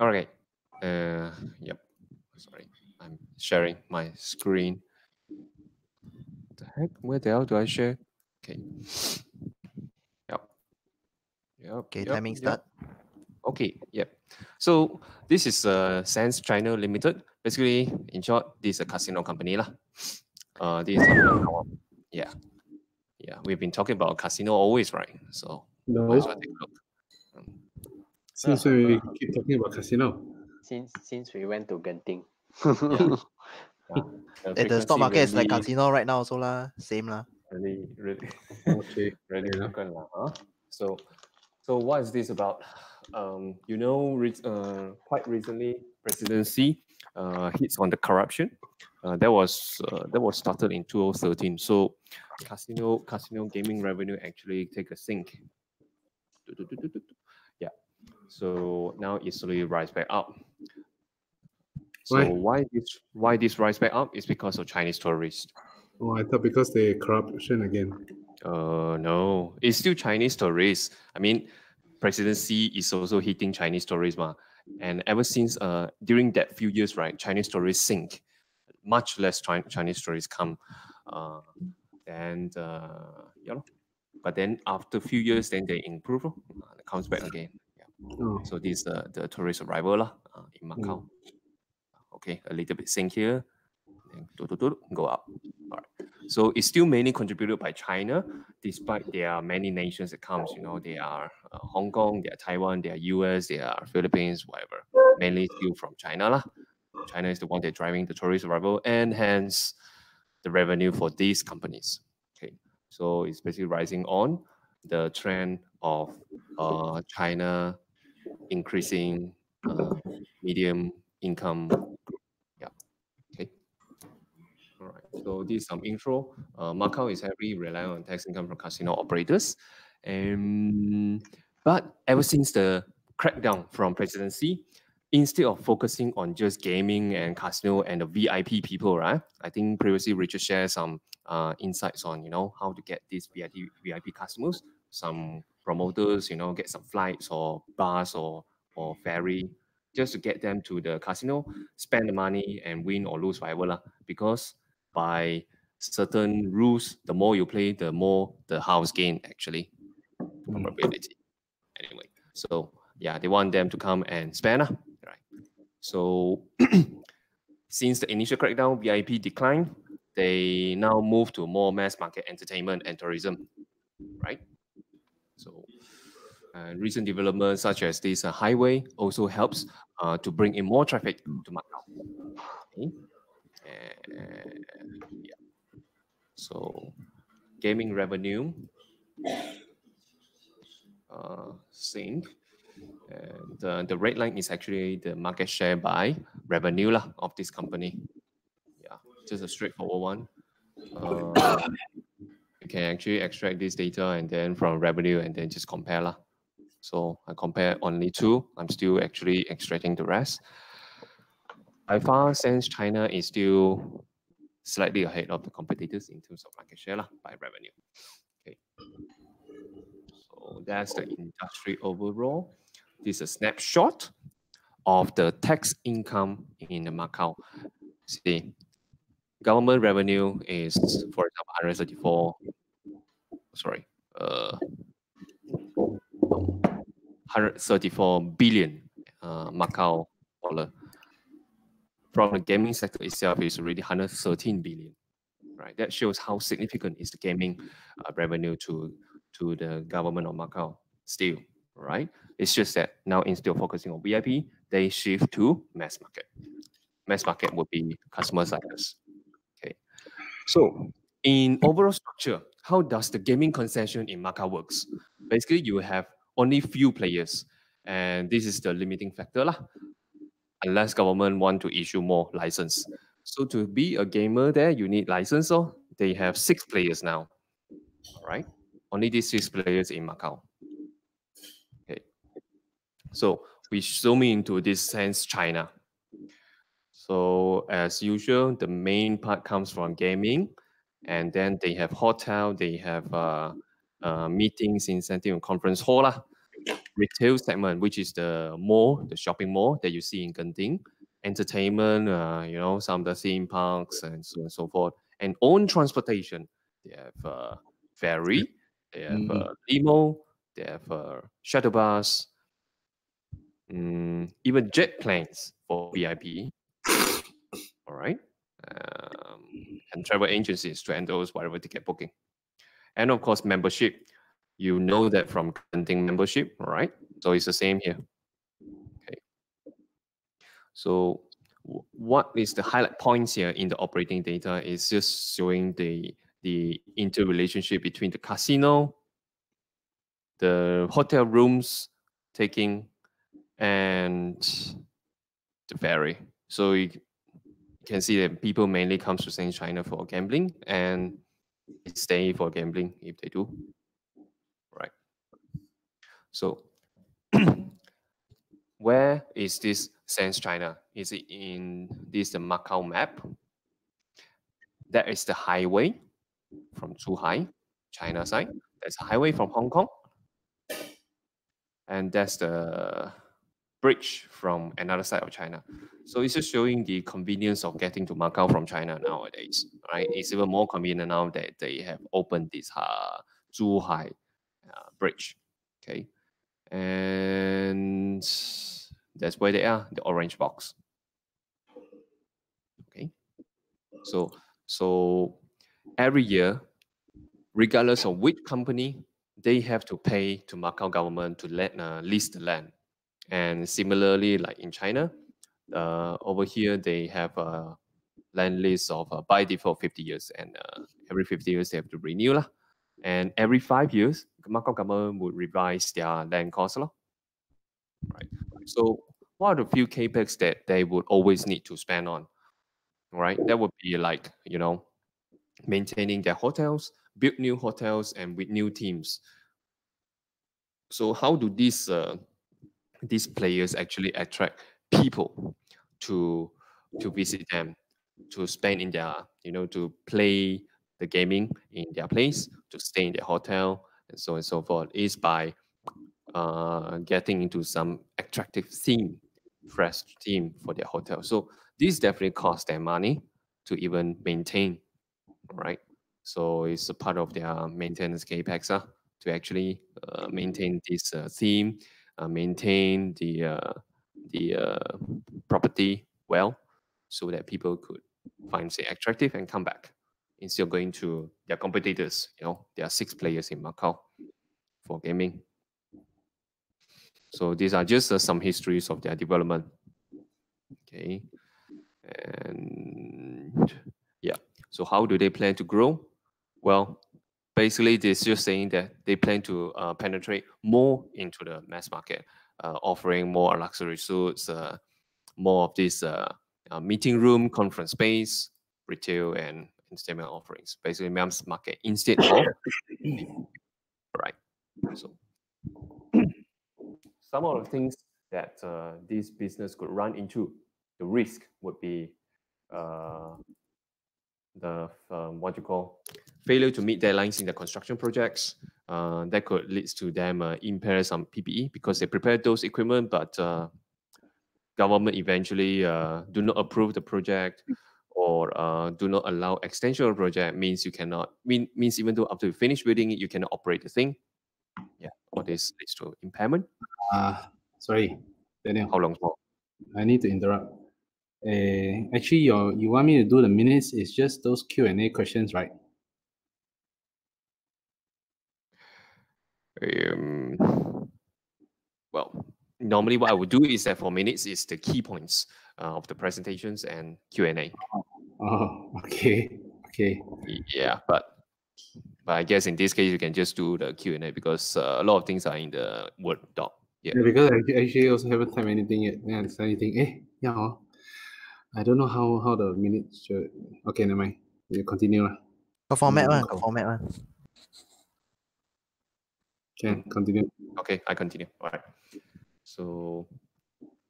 All right. Uh, yep. Sorry, I'm sharing my screen. the heck? Where the hell do I share? Okay. Yep. Yep. Okay, yep, timing yep. start. Okay, yep. So this is uh, Sands China Limited. Basically, in short, this is a casino company lah. Uh, this is our, yeah, yeah. We've been talking about casino always, right? So No, might as well take a look. Since we keep talking about casino. Since since we went to Genting. yeah, the Eh, the stock frequency market is like casino right now also lah. Same lah. Really, really. Okay. really fair enough. lah, huh? So, so what is this about? Um, you know, re- uh, quite recently, President Xi uh, hits on the corruption. Uh, that was uh, that was started in 2013. So, casino casino gaming revenue actually take a sink. So now it slowly rise back up. So Why? why this why this rise back up is because of Chinese tourists. Oh, I thought because they corruption again. Uh, no, it's still Chinese tourists. I mean, President Xi is also hitting Chinese tourists, ma. And ever since uh during that few years, right, Chinese tourists sink, much less Chi- Chinese tourists come. Uh, and uh, yeah, but then after a few years, then they improve, uh, it comes back again. Oh, So this uh, the tourist arrival uh, in Macau. Okay, a little bit sink here, do, do, do, go up. All right. So it's still mainly contributed by China, despite there are many nations that comes. You know, they are uh, Hong Kong, they are Taiwan, they are US, they are Philippines, whatever. Mainly still from China lah. China is the one that driving the tourist arrival, and hence the revenue for these companies. Okay, so it's basically rising on the trend of uh, China increasing uh, medium income. Yeah. Okay. All right. So this is some intro. Uh, Macau is heavily reliant on tax income from casino operators, and but ever since the crackdown from presidency, instead of focusing on just gaming and casino and the VIP people, right? I think previously Richard shared some uh, insights on you know how to get these VIP VIP customers. Some promoters, you know, get some flights or bus or or ferry just to get them to the casino, spend the money and win or lose whatever lah. Because by certain rules, the more you play, the more the house gain actually probability. Anyway, so yeah, they want them to come and spend lah, right? So since the initial crackdown, VIP declined, they now move to more mass market entertainment and tourism, right? So uh, recent developments such as this uh, highway also helps uh, to bring in more traffic to Macau. Okay. Yeah. So gaming revenue uh, sync. And uh, the red line is actually the market share by revenue lah, of this company. Yeah, just a straightforward one. Uh, you can actually extract this data and then from revenue and then just compare lah. So I compare only two. I'm still actually extracting the rest. By far, Sands China is still slightly ahead of the competitors in terms of market share lah, by revenue. Okay. So that's the industry overall. This is a snapshot of the tax income in the Macau. See, government revenue is, for example, 134, sorry, uh, 134 billion uh, Macau dollar. From the gaming sector itself, is already 113 billion. Right, that shows how significant is the gaming uh, revenue to to the government of Macau. Still, right? It's just that now instead of focusing on VIP, they shift to mass market. Mass market would be customers like us. So in overall structure, how does the gaming concession in Macau works? Basically, you have only few players, and this is the limiting factor lah. Unless government want to issue more license. So to be a gamer there, you need license. Oh, they have six players now. All right, only these six players in Macau. Okay, so we zoom into this Sands China. So as usual, the main part comes from gaming, and then they have hotel, they have uh, uh, meetings, incentive, and conference hall lah. retail segment, which is the mall, the shopping mall that you see in Genting, entertainment, uh, you know, some of the theme parks and so on and so forth, and own transportation. They have uh, ferry, they have Mm. uh, limo, they have uh, shuttle bus, mm, even jet planes for VIP. All right. Um, and travel agencies to endorse whatever ticket booking. And of course, membership. You know that from Genting membership, all right? So it's the same here. Okay. So what is the highlight points here in the operating data is just showing the the interrelationship between the casino, the hotel rooms taking, and the ferry. So you c- can see that people mainly comes to St. China for gambling and stay for gambling if they do. Right. So where is this Sands China? Is it in this the Macau map? That is the highway from Zhuhai, China side. That's highway from Hong Kong. And that's the bridge from another side of China. So it's just showing the convenience of getting to Macau from China nowadays, right? It's even more convenient now that they have opened this uh, Zhuhai uh, bridge, okay? And that's where they are, the orange box. Okay, so so every year, regardless of which company, they have to pay to Macau government to let uh, lease the land. And similarly, like in China, uh, over here they have a land lease of uh, by default 50 years, and uh, every 50 years they have to renew lah. And every five years, Macau government would revise their land cost lah. Right. So what are the few capex that they would always need to spend on? Right. That would be like you know maintaining their hotels, build new hotels, and with new teams. So how do these uh, these players actually attract people to to visit them, to spend in their you know to play the gaming in their place, to stay in their hotel, and so on and so forth, is by uh, getting into some attractive theme, fresh theme for their hotel. So this definitely costs them money to even maintain, right? So it's a part of their maintenance capex uh, to actually uh, maintain this uh, theme, maintain the uh, the uh, property well, so that people could find it attractive and come back instead of going to their competitors. You know, there are six players in Macau for gaming. So these are just uh, some histories of their development. Okay, and yeah. So how do they plan to grow? Well, basically, they're just saying that they plan to uh, penetrate more into the mass market, uh, offering more luxury suites, uh, more of this uh, uh, meeting room, conference space, retail, and entertainment offerings. Basically, mass market instead of right. So some of the things that uh, this business could run into, the risk would be uh, the um, what you call failure to meet deadlines in the construction projects. Uh, that could lead to them uh, impair some PPE because they prepared those equipment, but uh, government eventually uh, do not approve the project or uh, do not allow extension of project means you cannot mean means even though after you finish building it you cannot operate the thing. Yeah, all this leads to impairment. Uh, sorry, Daniel. How long for? I need to interrupt. Uh, actually, your you want me to do the minutes? It's just those Q and A questions, right? Um, well, normally what I would do is that for minutes is the key points uh, of the presentations and Q and A. Oh, okay, okay. Yeah, but but I guess in this case you can just do the Q and A because uh, a lot of things are in the Word doc. Yeah. Yeah, because I actually also haven't typed anything yet. Then I started thinking, eh, yeah, hor, I don't know how how the minutes should. Okay, never mind. You continue lah. Got format Mm, one, got cool. format one. Can continue. Okay, I continue. All right. So,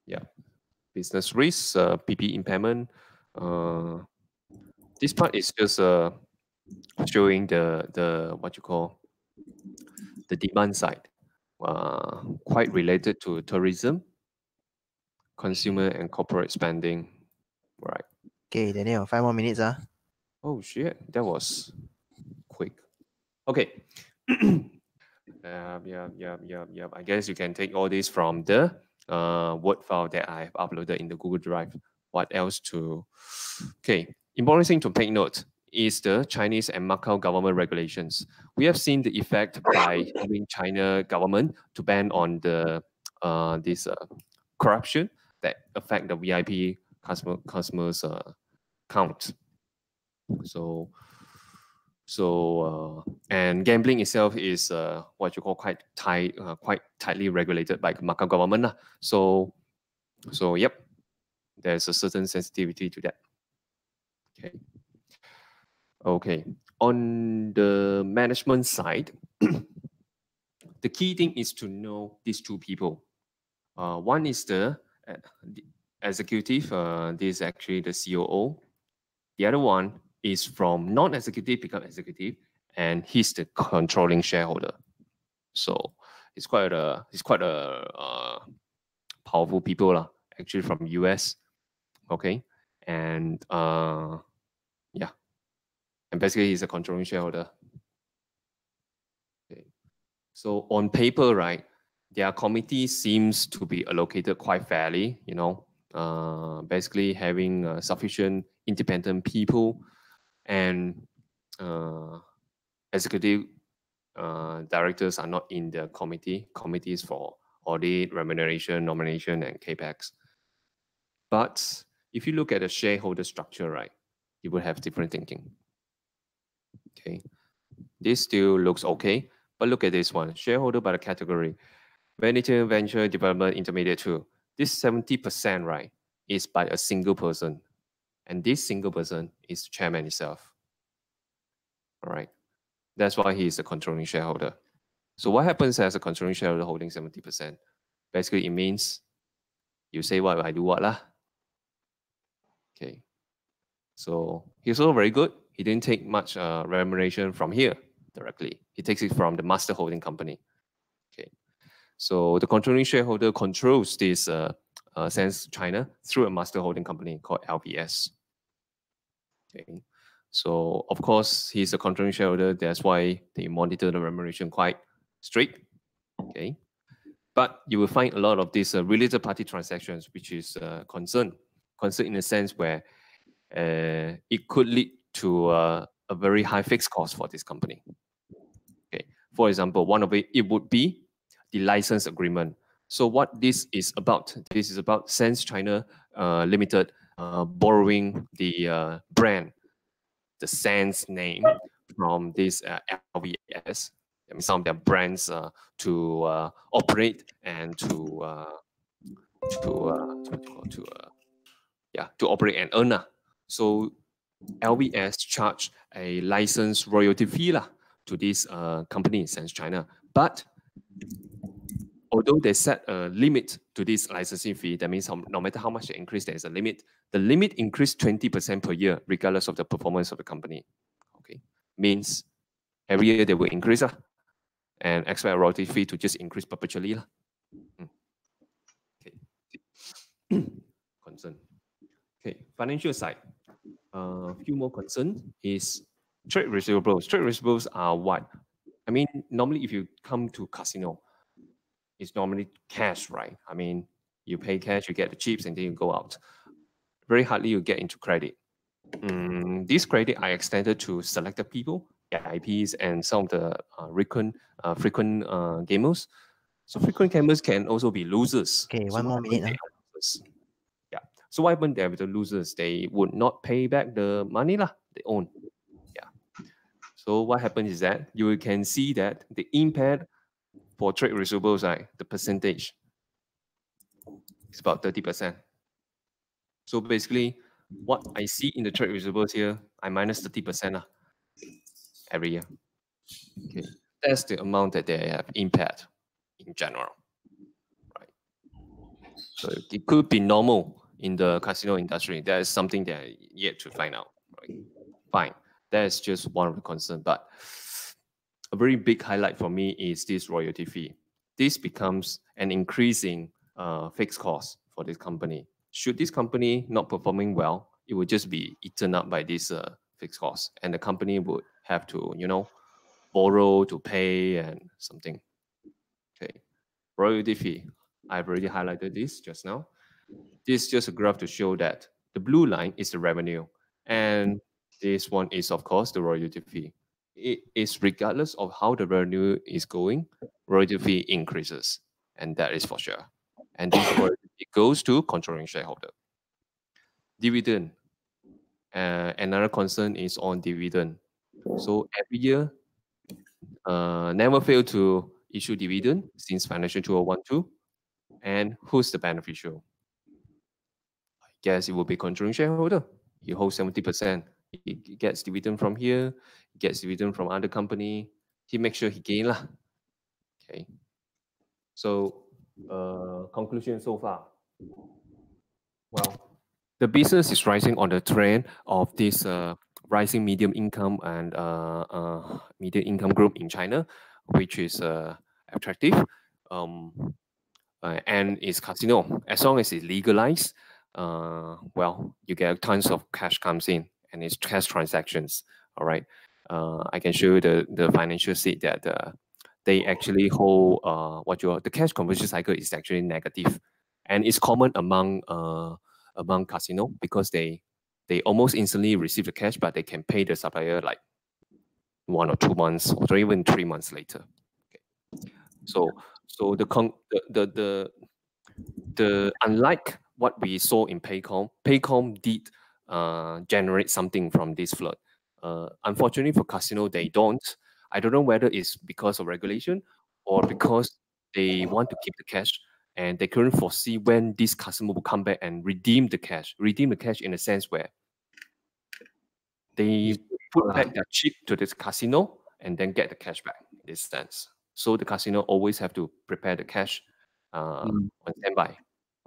yeah, business risk, uh, PP impairment. Uh, this part is just uh, showing the the what you call the demand side. uh, quite related to tourism, consumer and corporate spending. Right. Okay, Daniel, five more minutes. Ah. Oh shit, that was quick. Okay. Um, yeah, yeah, yeah, yeah. I guess you can take all this from the uh, Word file that I've uploaded in the Google Drive. What else to? Okay, important thing to take note is the Chinese and Macau government regulations. We have seen the effect by having China government to ban on the uh, this uh, corruption that affect the VIP customer customers uh, count. So so uh, and gambling itself is uh, what you call quite tight, uh, quite tightly regulated by Macau government. lah. So so yep, there's a certain sensitivity to that. Okay. Okay. On the management side, the key thing is to know these two people. Uh, one is the, uh, the executive. Uh, this is actually the COO. The other one is from non-executive become executive, and he's the controlling shareholder. So it's quite a it's quite a uh, powerful people lah. Actually from US, okay, and uh, yeah, and basically he's a controlling shareholder. Okay, so on paper, right, their committee seems to be allocated quite fairly. You know, uh, basically having uh, sufficient independent people and uh, executive uh, directors are not in the committee. Committees for audit, remuneration, nomination, and capex. But if you look at the shareholder structure, right, you will have different thinking. Okay, this still looks okay, but look at this one: shareholder by the category, venture, venture, development, intermediate two. This seventy percent, right, is by a single person and this single person is the chairman itself. All right. That's why he is a controlling shareholder. So what happens as a controlling shareholder holding 70%? Basically, it means you say what, I do what lah. Okay. So he's also very good. He didn't take much uh, remuneration from here directly. He takes it from the master holding company. Okay. So the controlling shareholder controls this uh, uh, Sands China through a master holding company called LVS. Okay. So of course he's a controlling shareholder. That's why they monitor the remuneration quite strict. Okay. But you will find a lot of these uh, related party transactions, which is uh, concern, concern in a sense where uh, it could lead to uh, a very high fixed cost for this company. Okay. For example, one of it, it would be the license agreement. So what this is about, this is about Sands China uh, Limited uh, borrowing the uh, brand, the Sands name from this uh, LVS, I mean, some of their brands uh, to uh, operate and to to to, to yeah to operate and earn. So LVS charge a license royalty fee lah, to this company, Sands China, but although they set a limit to this licensing fee, that means no matter how much they increase, there is a limit. The limit increased 20% per year, regardless of the performance of the company. Okay, means every year they will increase uh, and expect royalty fee to just increase perpetually. Uh. Okay. Concern. Okay, financial side. A uh, few more concern is trade receivables. Trade receivables are what? I mean, normally if you come to casino, it's normally cash, right? I mean, you pay cash, you get the chips, and then you go out. Very hardly you get into credit. Mm, this credit I extended to selected people, IPs, and some of the uh, frequent, uh, frequent uh, gamers. So frequent gamers can also be losers. Okay, so one more minute. Yeah. So what happened there with the losers? They would not pay back the money lah they own. Yeah. So what happens is that you can see that the impact for trade receivables, right, the percentage is about 30%. So basically, what I see in the trade receivables here, I minus 30% uh, every year. Okay. That's the amount that they have impact in general. Right. So it could be normal in the casino industry. That is something that yet to find out. Right? Fine. That is just one of the concerns. But a very big highlight for me is this royalty fee. this becomes an increasing uh, fixed cost for this company. Should this company not performing well, it would just be eaten up by this uh, fixed cost, and the company would have to, you know, borrow to pay and something. Okay, royalty fee. I've already highlighted this just now. This is just a graph to show that the blue line is the revenue, and this one is, of course, the royalty fee. It is regardless of how the revenue is going, royalty fee increases, and that is for sure. And this royalty goes to controlling shareholder. Dividend. Uh, another concern is on dividend. So every year, uh, never fail to issue dividend since financial 2012. And who's the beneficial? I guess it will be controlling shareholder. He holds 70%. He gets dividend from here, he gets dividend from other company. He makes sure he gain lah. Okay. So uh, conclusion so far. Well, the business is rising on the trend of this uh, rising medium income and uh, uh, medium income group in China, which is uh, attractive. Um, uh, and it's casino. As long as it's legalized, uh, well, you get tons of cash comes in and it's cash transactions. All right. Uh, I can show you the, the financial sheet that uh, they actually hold uh, what your the cash conversion cycle is actually negative, and it's common among uh, among casino because they they almost instantly receive the cash, but they can pay the supplier like one or two months or even three months later. Okay. So so the con the the the, the unlike what we saw in Paycom, Paycom did uh, generate something from this flood. Uh, unfortunately for casino, they don't. I don't know whether it's because of regulation or because they want to keep the cash and they couldn't foresee when this customer will come back and redeem the cash. Redeem the cash in a sense where they put back their chip to this casino and then get the cash back in this sense. So the casino always have to prepare the cash uh, mm. on standby,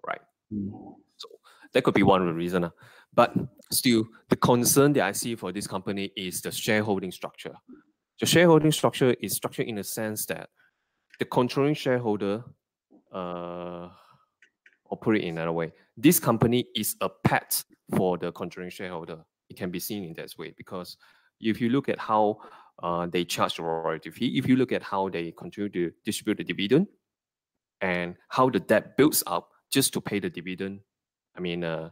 right? Mm. So that could be one of the reason. Uh. But still, the concern that I see for this company is the shareholding structure. The shareholding structure is structured in the sense that the controlling shareholder, uh, or put it in another way, this company is a pet for the controlling shareholder. It can be seen in that way because if you look at how uh, they charge the royalty fee, if you look at how they continue to distribute the dividend, and how the debt builds up just to pay the dividend, I mean, uh,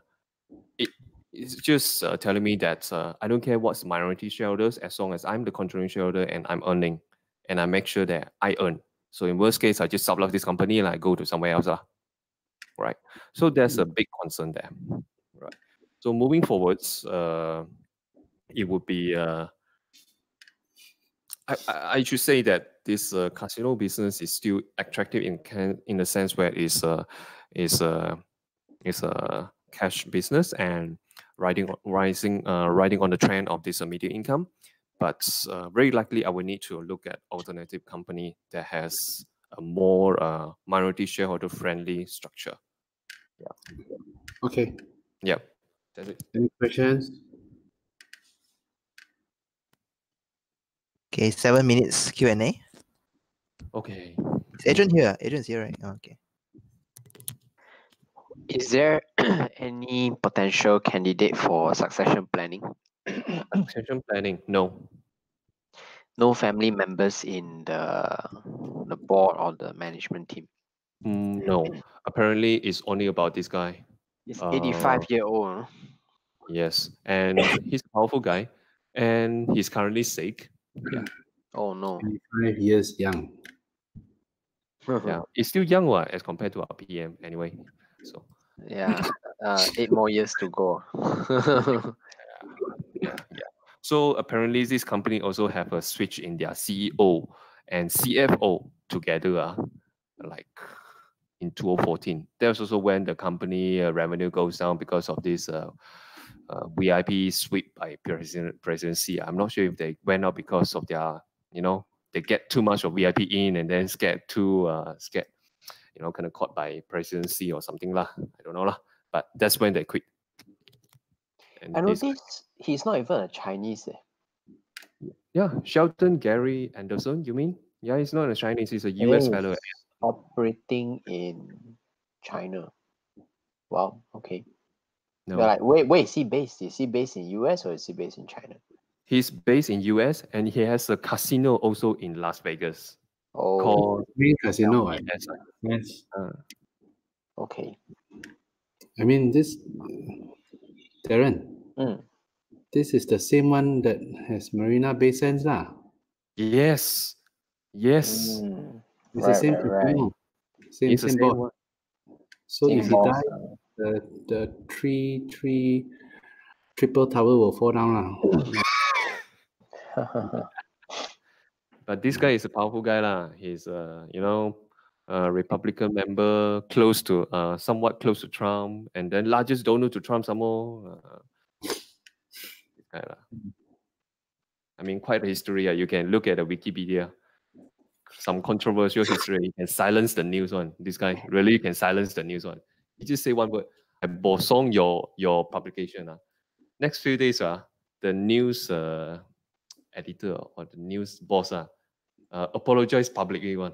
it it's just uh, telling me that uh, I don't care what's minority shareholders as long as I'm the controlling shareholder and I'm earning, and I make sure that I earn. So in worst case, I just sublot this company and I go to somewhere else, uh, right? So there's a mm. big concern there, right? So moving forwards, uh, it would be uh, I, I should say that this uh, casino business is still attractive in can in the sense where it's a is a is a cash business and riding rising uh, riding on the trend of this immediate income. But uh, very likely, I will need to look at alternative company that has a more uh, minority shareholder friendly structure. Yeah. Okay. Yeah. That's it. Any questions? Okay, seven minutes Q and A. Okay. Is Adrian here? Adrian's here, right? Oh, okay. Is there any potential candidate for succession planning? Succession planning, no. No family members in the the board or the management team. Mm, no. Apparently, it's only about this guy. He's 85 Uh, year old. huh? Yes, and he's a powerful guy, and he's currently sick. Yeah, Oh no. 25 years young. yeah, he's still young, what, as compared to our PM anyway. So yeah. Uh, eight more years to go. yeah, yeah. So apparently, this company also have a switch in their CEO and CFO together. Uh, like in 2014. There's also when the company uh, revenue goes down because of this uh, uh, VIP sweep by president presidency. I'm not sure if they went out because of their, you know, they get too much of VIP in and then get too uh, scared, you know, kind of caught by presidency or something lah. I don't know lah. But that's when they quit. And I noticed he's not even a Chinese. Eh. Yeah, Sheldon Gary Adelson, you mean? Yeah, he's not a Chinese, he's a US think fellow. operating in China. Wow. Okay. No, But like, wait, wait. Is he based? Is he based in US or is he based in China? he's based in US and he has a casino also in Las Vegas Oh, called Main casino. I, LVS. yes. Uh, okay. I mean this Darren. Mm. This is the same one that has Marina Bay Sands lah. yes, yes. Mm. It's Right, the same right, right. Same It's the same same board. one. So Same if he boss, die, the the three three triple tower will fall down lah. But this guy is a powerful guy lah. He's uh, you know, a Republican member, close to uh, somewhat close to Trump, and then largest donor to Trump some more. Uh, guy. I mean, quite a history. Uh. You can look at the Wikipedia. Some controversial history. You can silence the news one. This guy really can silence the news one. You just say one word. I bossong your your publication. Uh. Next few days, uh, the news uh, editor or the news boss uh, uh, apologize publicly one.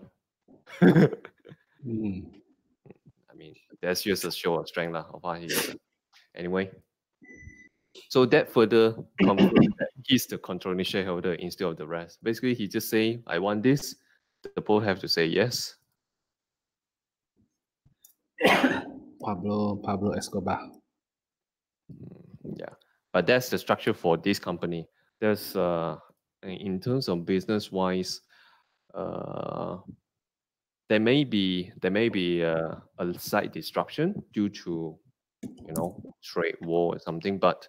Mm. I mean, that's just a show of strength lah, of how he is. Anyway, so that further confirms that he's the controlling shareholder instead of the rest. Basically, he just say, "I want this." The board have to say yes. Pablo Pablo Escobar. Yeah, but that's the structure for this company. There's uh, in- terms of business wise, uh, there may be there may be uh, a slight disruption due to you know trade war or something, but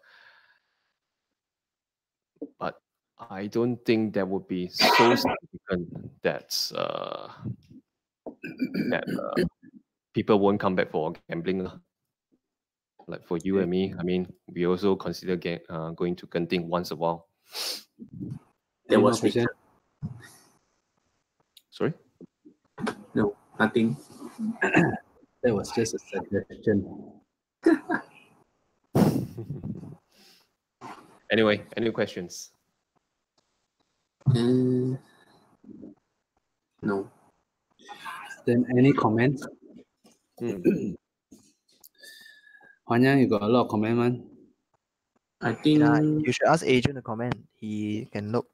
but I don't think that would be so significant that uh, that uh, people won't come back for gambling. Like for you and me, I mean, we also consider get, uh, going to Genting once a while. There was question? Sorry. no nothing. That was just a suggestion. Anyway, any questions? Uh, no. Then any comments? Hmm. Huan Yang, you got a lot of comment, man. I think Yeah, you should ask Adrian to comment. He can look.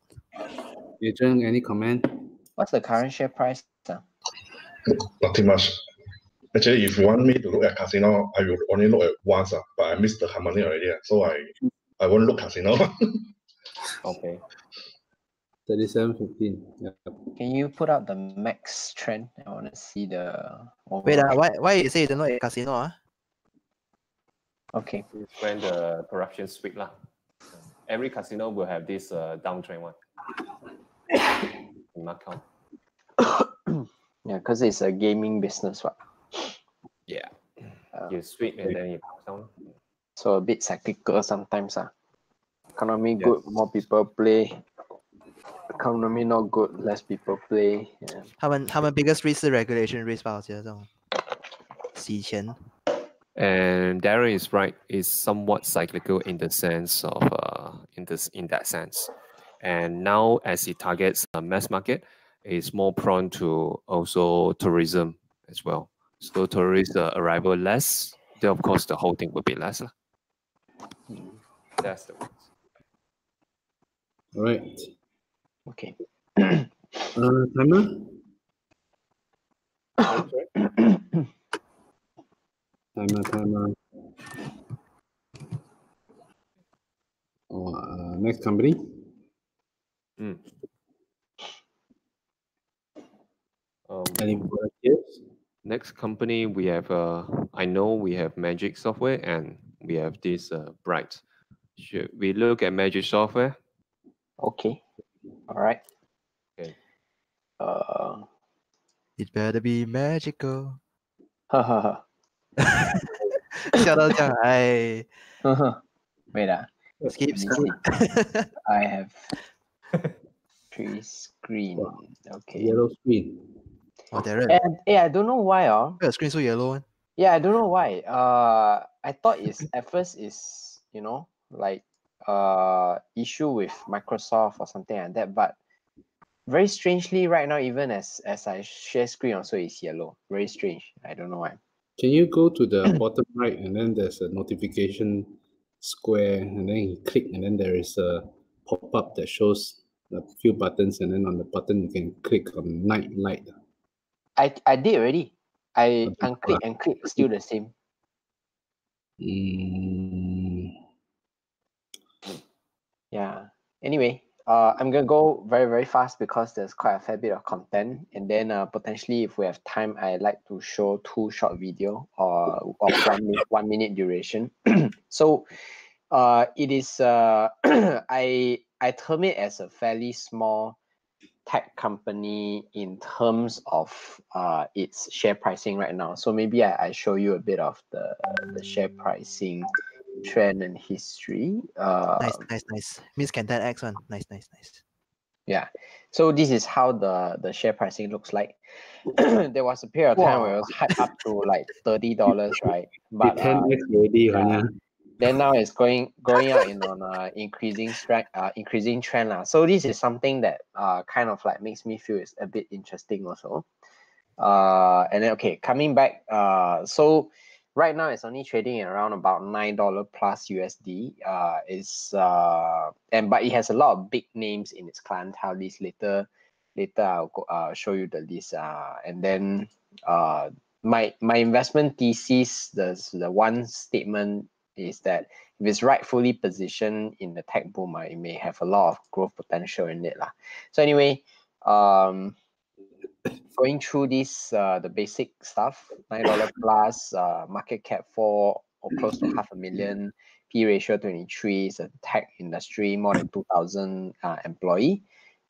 Adrian, any comment? What's the current share price? Not too much. Actually, if you want me to look at casino, I will only look at once, uh, but I missed the harmony already. ah, So I I won't look at casino. Okay. 37.15. Yeah. Can you put out the max trend? I want to see the. Wait, overall uh, why why you say you don't know at casino? Ah? Okay. It's when the corruption sweep lah. Every casino will have this uh, downtrend one In Macau. Yeah, because it's a gaming business, right? Yeah. Uh, You sweep and then you bounce down. So a bit cyclical sometimes. Ah. Economy Yes. good, more people play. Economy not good, less people play. Yeah. 他们他们 biggest risk 是 regulation risk 吧？我觉得这种洗钱。 And Darren is right. It's somewhat cyclical in the sense of uh, in this in that sense. And now, as it targets a mass market, it's more prone to also tourism as well. So tourist uh, arrival less, then of course the whole thing will be less. lah. That's the words. All right. Okay. Uh, timer? Timer, timer. Oh, uh, next company? Mm. Um, Any volunteers? next company we have uh, I know we have Magic Software and we have this uh, Bright. Should we look at Magic Software? Okay. All right. Okay. Uh, It better be magical 哈哈哈笑到这样，哎哈哈。Wait, ah. skip Let me skip。 see. I have three screen. Okay. Yellow screen. Oh, Darren, And hey, I don't know why, oh. the screen so yellow one. Yeah, I don't know why. Uh, I thought it's at first is you know like uh issue with Microsoft or something like that, but very strangely right now, even as as I share screen also is yellow. Very strange. I don't know why. Can you go to the bottom right and then there's a notification square and then you click and then there is a pop-up that shows a few buttons and then on the button you can click on night light. I I did already. I Okay, unclick and click still the same. Mm, Yeah. Anyway, uh, I'm gonna go very very fast because there's quite a fair bit of content, and then uh, potentially if we have time, I'd like to show two short video or of one minute, one minute duration. so, uh, it is uh, I I term it as a fairly small tech company in terms of uh, its share pricing right now. So maybe I, I show you a bit of the the share pricing trend and history. Uh, Nice, nice, nice. Means can 10x one. Nice, nice, nice. Yeah. So this is how the the share pricing looks like. there was a period of time where it was hyped up to like thirty dollars, right? But uh, 10x already, yeah. Then now it's going going out in on a increasing strength, uh, increasing trend lah. So this is something that uh kind of like makes me feel it's a bit interesting also. Uh, and then okay, coming back. Uh, so right now it's only trading at around about nine dollar plus USD. Uh, is uh, and but it has a lot of big names in its clientele list. Later, later I'll go, uh, show you the list. Uh, and then uh, my my investment thesis, the the one statement is that if it's rightfully positioned in the tech boom, uh, it may have a lot of growth potential in it. lah. So anyway, um, going through this uh, the basic stuff, nine dollar plus, uh, market cap four or close to half a million, P ratio 23 is a tech industry, more than 2,000 uh, employee.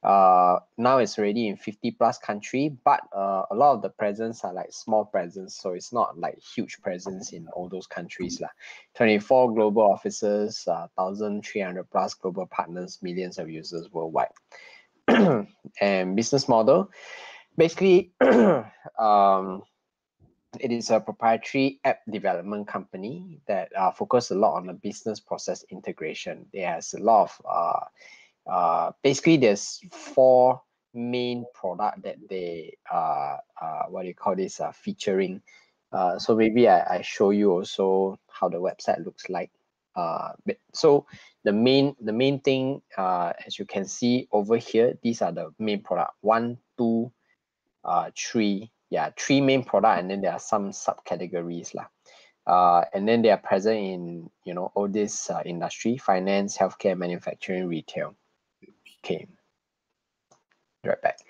Uh, now it's already in 50 plus country, but uh, a lot of the presence are like small presence, so it's not like huge presence in all those countries. lah. 24 global offices, uh, 1,300 plus global partners, millions of users worldwide. and business model, basically, um, it is a proprietary app development company that uh, focus a lot on the business process integration. It has a lot of uh, basically there's four main product that they uh, uh what do you call this uh, featuring. Uh, so maybe I, I show you also how the website looks like. Uh, so the main the main thing uh, as you can see over here, these are the main product one, two, uh, three, yeah, three main product, and then there are some subcategories lah. Uh, and then they are present in you know all this uh, industry: finance, healthcare, manufacturing, retail. Okay, right back.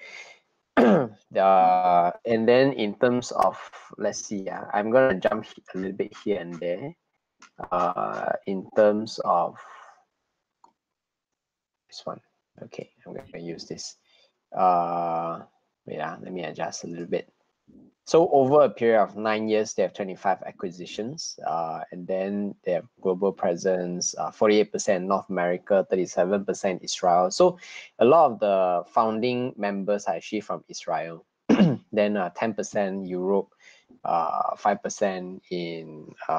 uh, and then in terms of let's see, uh, I'm gonna jump a little bit here and there. Uh, in terms of this one, okay, I'm gonna use this. Uh, wait, uh, let me adjust a little bit. So over a period of nine years, they have 25 acquisitions, uh, and then they have global presence, uh, 48% North America, 37% Israel. So a lot of the founding members are actually from Israel. then uh, 10% Europe, uh, 5% in, uh,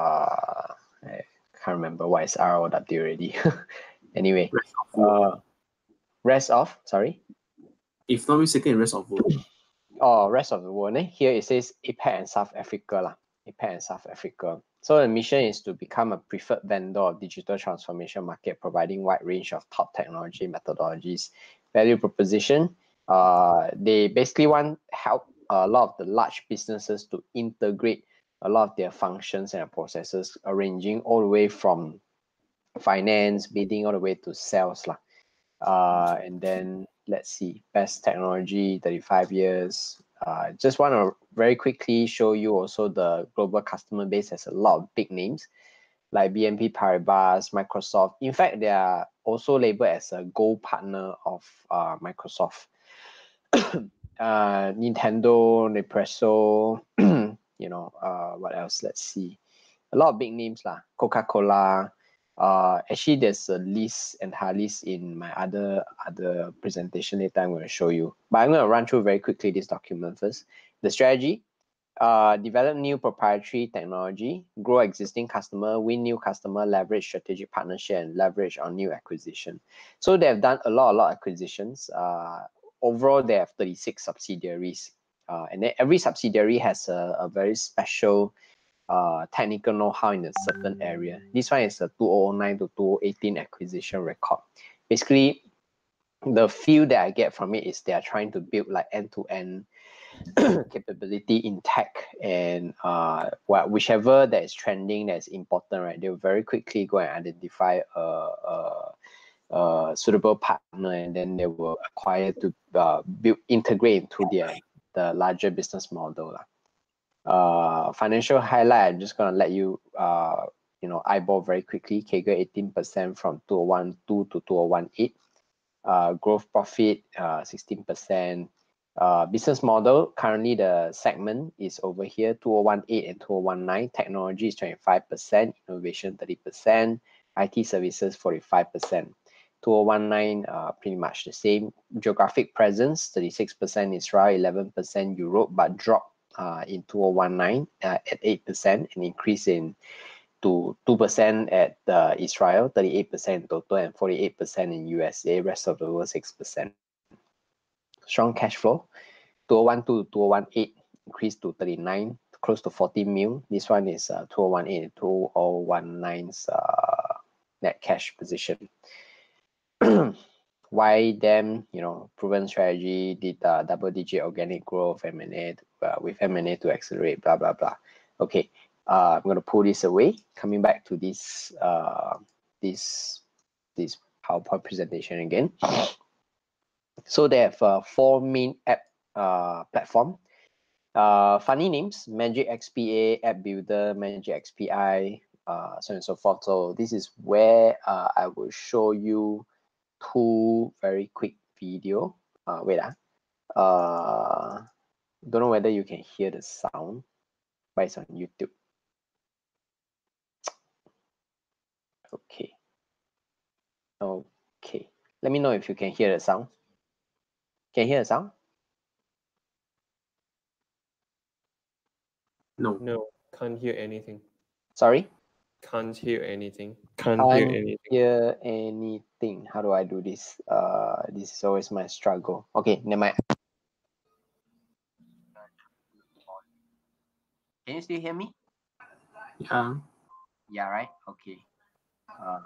I can't remember what is ROW already. anyway, uh, rest of, sorry. If not mistaken, rest of world. Or rest of the world. Eh? Here it says APAC and South Africa. lah. APAC and South Africa. So the mission is to become a preferred vendor of digital transformation market, providing wide range of top technology methodologies. Value proposition. Uh, they basically want help a lot of the large businesses to integrate a lot of their functions and processes, arranging all the way from finance, bidding all the way to sales. lah. Uh, and then let's see, best technology, 35 years. Uh, just want to very quickly show you also the global customer base has a lot of big names like BNP Paribas, Microsoft. In fact, they are also labeled as a gold partner of uh, Microsoft. uh, Nintendo, Nespresso, you know, uh, what else? Let's see. A lot of big names lah. Coca-Cola, uh actually there's a list and entire list in my other other presentation later i'm going to show you. But i'm going to run through very quickly this document first. The strategy uh develop new proprietary technology grow existing customer win new customer leverage strategic partnership and leverage on new acquisition. So they've done a lot a lot of acquisitions. Uh overall they have 36 subsidiaries. Uh, and then every subsidiary has a, a very special uh, technical know-how in a certain area. This one is a 2009 to 2018 acquisition record. Basically, the feel that I get from it is they are trying to build like end-to-end capability in tech and uh, well, whichever that is trending that is important, right? They'll very quickly go and identify a, a, a suitable partner and then they will acquire to uh, build integrate into their the larger business model. Uh, financial highlight, I'm just gonna let you uh, you know eyeball very quickly. CAGR 18% from 2012 to 2018. Uh, growth profit uh, 16%. Uh, business model, currently the segment is over here 2018 and 2019. Technology is 25%, innovation 30%, IT services 45%. 2019, uh, pretty much the same. Geographic presence, 36% Israel, 11% Europe, but dropped uh, in 2019 uh, at 8% and increase in to 2% at uh, Israel, 38% in total, and 48% in USA, rest of the world 6%. Strong cash flow, 2012 to 2018 increased to 39, close to 40 mil. This one is uh, 2018 2019's uh, net cash position. Why them? You know, proven strategy, did uh, double digit organic growth, M&A, uh, with M&A to accelerate, blah, blah, blah. Okay, uh, I'm going to pull this away. Coming back to this, uh, this, this PowerPoint presentation again. So they have uh, four main app uh, platform. Uh, funny names, Magic XPA, App Builder, Magic XPI, uh, so on and so forth. So this is where uh, I will show you two very quick video. Uh, wait, ah. Uh, don't know whether you can hear the sound, but it's on YouTube. Okay. Okay. Let me know if you can hear the sound. Can you hear the sound? No. No, can't hear anything. Sorry? Can't hear anything. Can't, Can't hear anything. hear anything. How do I do this? Uh, this is always my struggle. Okay, never mind. Can you still hear me? Yeah. Yeah, right? Okay. Uh,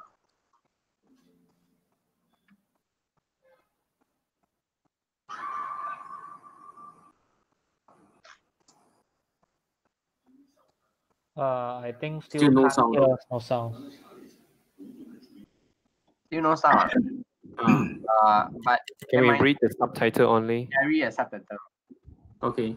Uh, I think still, Still no sound. hear, no sound. you know sound? Uh, Uh, but Can we mind. read the subtitle only? carry a subtitle. okay.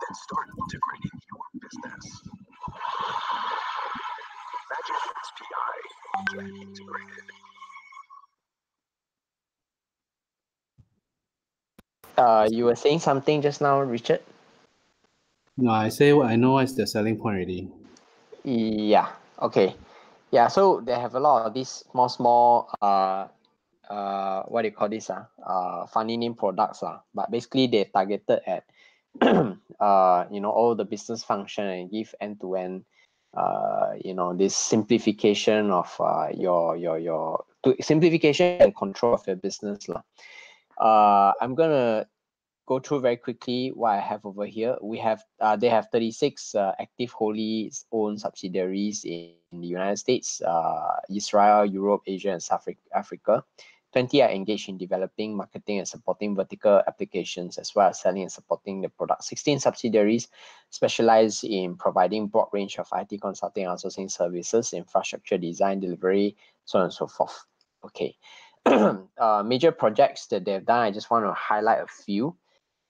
okay. Uh, you were saying something just now, Richard? No, I say what I know what's the selling point already. Yeah. Okay. Yeah. So they have a lot of these small, small, uh, uh, what do you call this? Uh, uh, funny name products. Uh, but basically they targeted at, uh, you know, all the business function and give end to end you know this simplification of uh, your your your to simplification and control of your business lah. Uh, I'm gonna go through very quickly what I have over here. We have uh, they have 36 uh, active wholly owned subsidiaries in, in the United States, uh, Israel, Europe, Asia, and South Africa. 20 are engaged in developing, marketing, and supporting vertical applications, as well as selling and supporting the product. 16 subsidiaries specialize in providing broad range of IT consulting and outsourcing services, infrastructure design, delivery, so on and so forth. Okay. uh, major projects that they've done, I just want to highlight a few.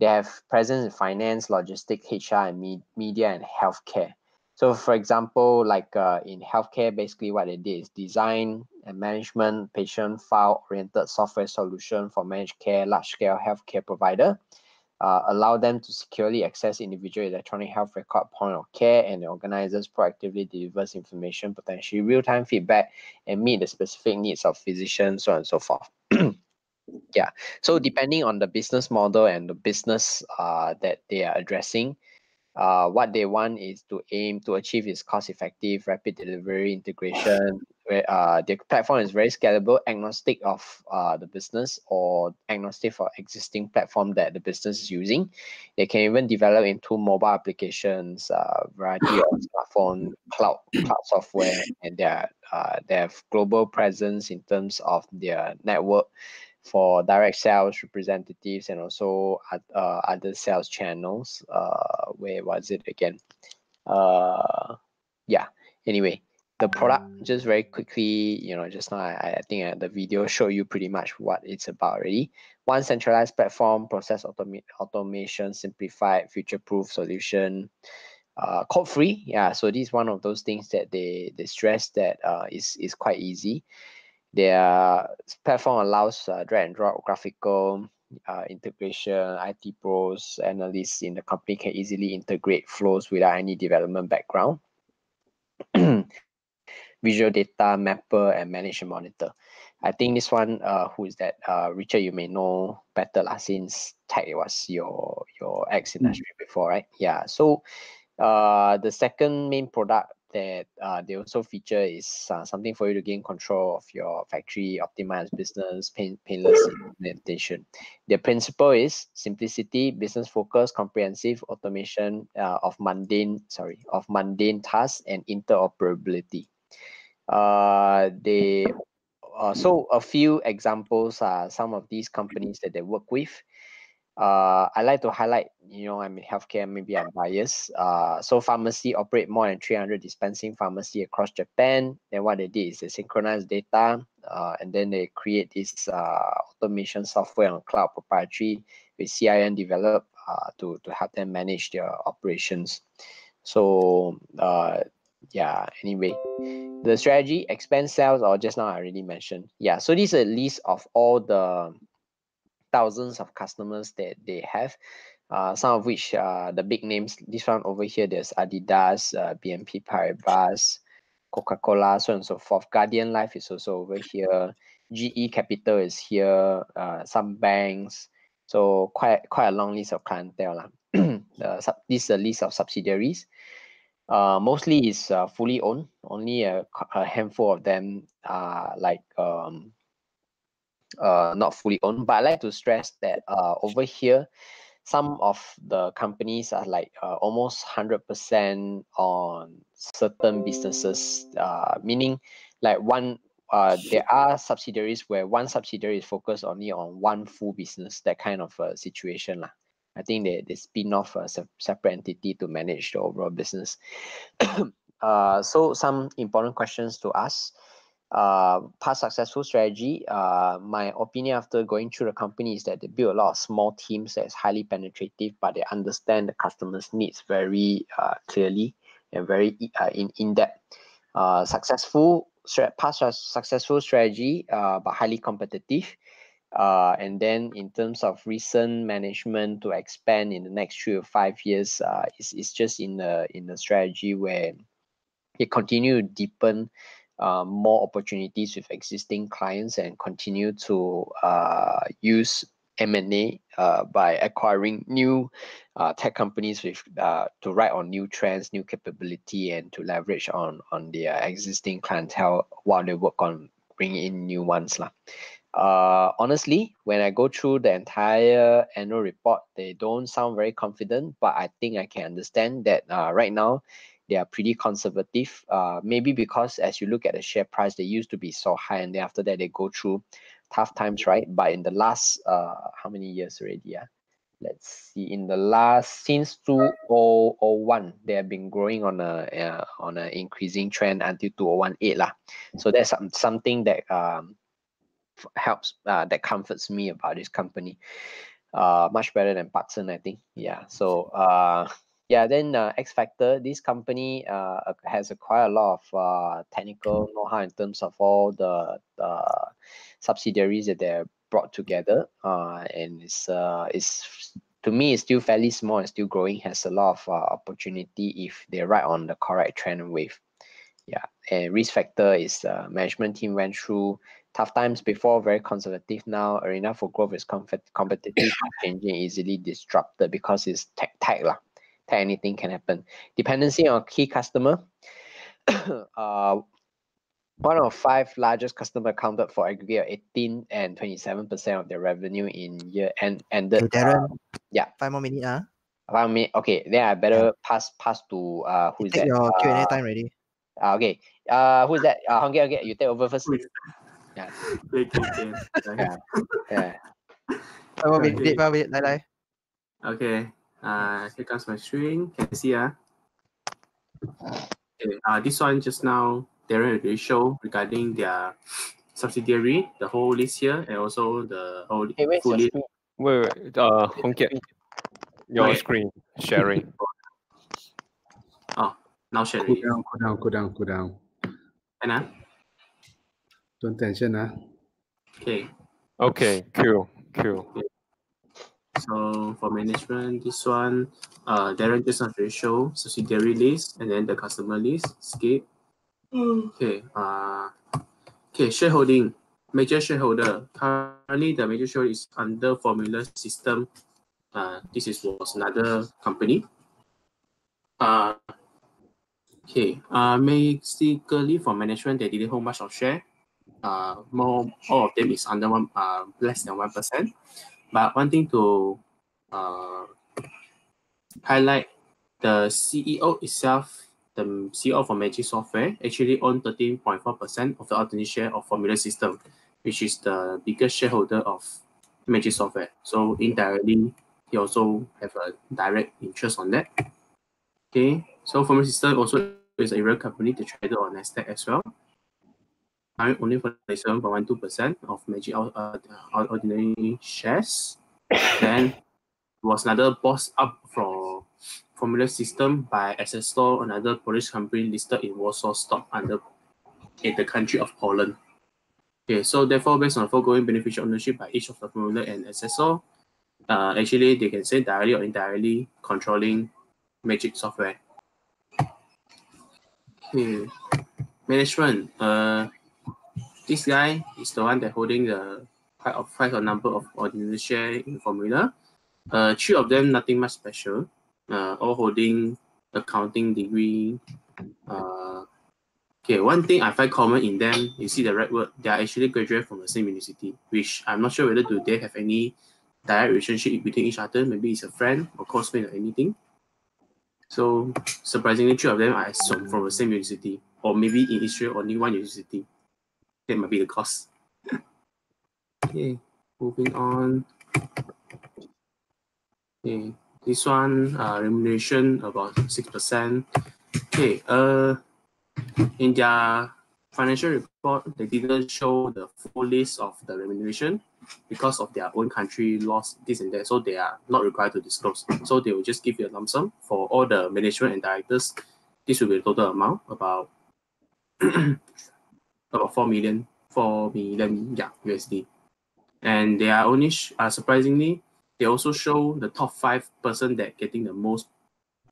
They have presence in finance, logistics, HR, and me media and healthcare. So for example, like uh, in healthcare, basically what they did is design and management patient file oriented software solution for managed care, large scale healthcare provider. Uh, allow them to securely access individual electronic health record point of care and the organizers proactively delivers information, potentially real-time feedback and meet the specific needs of physicians, so on and so forth. yeah, so depending on the business model and the business uh, that they are addressing, uh, what they want is to aim to achieve is cost-effective, rapid delivery integration. Where uh, the platform is very scalable, agnostic of uh, the business or agnostic for existing platform that the business is using. They can even develop into mobile applications, uh, variety of smartphone, cloud, cloud software, and they are, uh, they have global presence in terms of their network for direct sales representatives and also uh, other sales channels. Uh, where was it again? Uh, yeah. Anyway, the product just very quickly. You know, just now I, I think uh, the video showed you pretty much what it's about already. One centralized platform, process automate automation, simplified, future-proof solution. Uh, code free, yeah. So this is one of those things that they they stress that uh, is is quite easy. Their platform allows uh, drag and drop graphical uh, integration. IT pros, analysts in the company can easily integrate flows without any development background. Visual data mapper and manage and monitor. I think this one, uh, who is that? Uh, Richard, you may know better lah, since tech was your your ex industry mm. before, right? Yeah. So, uh, the second main product that uh, they also feature is uh, something for you to gain control of your factory, optimize business, pain, painless implementation. The principle is simplicity, business focus, comprehensive automation uh, of mundane, sorry, of mundane tasks and interoperability. Uh, they uh, so a few examples are some of these companies that they work with uh, I like to highlight, you know, I'm in healthcare, maybe I'm biased. Uh, so pharmacy operate more than 300 dispensing pharmacy across Japan. Then what they did is they synchronize data uh, and then they create this uh, automation software on cloud proprietary with CIN developed uh, to, to help them manage their operations. So uh, yeah, anyway, the strategy, expand sales, or just now I already mentioned. Yeah, so this is a list of all the thousands of customers that they have. Uh, some of which uh, the big names. This one over here, there's Adidas, uh, BNP Paribas, Coca-Cola, so on and so forth. Guardian Life is also over here. GE Capital is here. Uh, some banks. So quite quite a long list of clientele. uh, sub, this is a list of subsidiaries. Uh, mostly is uh, fully owned. Only a, a handful of them are like um, uh, not fully owned. But I like to stress that uh, over here, some of the companies are like uh, almost 100% on certain businesses, uh, meaning like one, uh, there are subsidiaries where one subsidiary is focused only on one full business, that kind of uh, situation. Lah. I think they, they spin off a separate entity to manage the overall business. uh, so some important questions to ask uh, past successful strategy, uh, my opinion after going through the company is that they build a lot of small teams that's highly penetrative, but they understand the customer's needs very uh, clearly and very uh, in, in depth. Uh, successful past successful strategy, uh, but highly competitive. Uh, and then in terms of recent management to expand in the next three or five years, uh, it's, it's just in the in the strategy where they continue to deepen uh, more opportunities with existing clients and continue to uh, use M&A uh, by acquiring new uh, tech companies with uh, to ride on new trends, new capability, and to leverage on on their existing clientele while they work on bringing in new ones. Lah. Uh, honestly, when I go through the entire annual report, they don't sound very confident, but I think I can understand that uh, right now they are pretty conservative. Uh, maybe because as you look at the share price, they used to be so high, and then after that they go through tough times, right? But in the last uh, how many years already? Yeah, let's see. In the last since 2001, they have been growing on a uh, on an increasing trend until 2018 lah. So that's some, something that um helps uh, that comforts me about this company. Uh, much better than Patson, I think. Yeah. So uh yeah, then uh, X Factor, this company uh, has acquired a lot of uh, technical know-how in terms of all the uh, subsidiaries that they're brought together, uh, and it's uh, it's to me it's still fairly small and still growing. Has a lot of uh, opportunity if they're right on the correct trend wave. Yeah, and risk factor is uh, management team went through tough times before, very conservative now. Arena for growth is comfort, competitive, changing, easily disrupted because it's tech tech lah anything can happen. Dependency on key customer. uh, one of five largest customer accounted for aggregate 18 and 27% of their revenue in year and ended. Hey, Darren, uh, yeah. Five more minutes, ah. Five minutes. Okay, then I better pass pass to uh who is Take that? your Q&A Uh, time ready. uh, okay. Uh who's that? Uh Hongke, okay, you take over first. Yeah. Okay, okay. Yeah. Yeah. Five more minutes, Okay. five minutes, 来来。Okay, uh, here comes my string. Can you see? Uh? Okay, uh, this one just now, Darren already show regarding their subsidiary, the whole list here, and also the whole Hey, where's full your list. screen? Wait, wait, uh, Hongkiat, your Wait. screen sharing. Oh, now share Cool down, cool down, cool down, cool down. And, uh, Don't tension, ah. okay, Okay, cool, cool. So for management, this one, uh, Darren just now already show subsidiary list and then the customer list. Skip. Okay. Uh, okay. Shareholding. Major shareholder. Currently, the major shareholder is under Formula System. Uh, this is was another company. Uh, okay. Uh, basically for management, they didn't hold much of share. Uh, more all of them is under one uh less than one percent. But one thing to uh, highlight, the CEO itself, the CEO for Magic Software, actually own 13.4% of the ordinary share of Formula System, which is the biggest shareholder of Magic Software. So indirectly, he also have a direct interest on that. Okay, so Formula System also is a real company to trade on Nasdaq as well. I only for 7.12% of Magic uh, ordinary shares. Then was another boss up for Formula System by Asseco, another Polish company listed in Warsaw Stock under in the country of Poland. Okay, so therefore, based on foregoing beneficial ownership by each of the Formula and Asseco, uh, actually they can say directly or indirectly controlling Magic software. Okay, management. Uh, this guy is the one that holding the quite a quite a number of ordinary share in Formula. Uh, three of them nothing much special. Uh, all holding accounting degree. Uh, okay, one thing I find common in them, you see the right word, they are actually graduate from the same university, which I'm not sure whether do they have any direct relationship between each other. Maybe it's a friend or coursemate or anything. So surprisingly, three of them are from the same university, or maybe in Israel only one university. That might be the cause. okay, moving on. Okay, this one uh, remuneration about six percent. Okay, uh, in their financial report, they didn't show the full list of the remuneration because of their own country laws, this and that. So they are not required to disclose. So they will just give you a lump sum for all the management and directors. This will be the total amount about about four million, four million yeah USD. And they are only uh, surprisingly they also show the top five person that getting the most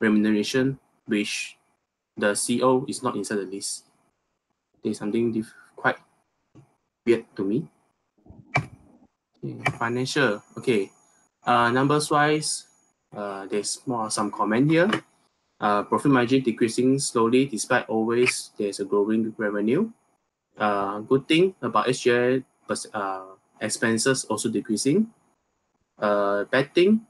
remuneration, which the CEO is not inside the list. There's something diff- quite weird to me. Okay, Financial. Okay. Uh, numbers wise, uh, there's more some comment here. Uh, profit margin decreasing slowly despite always there's a growing revenue. Uh, good thing about SGI uh, expenses also decreasing. Uh, bad thing,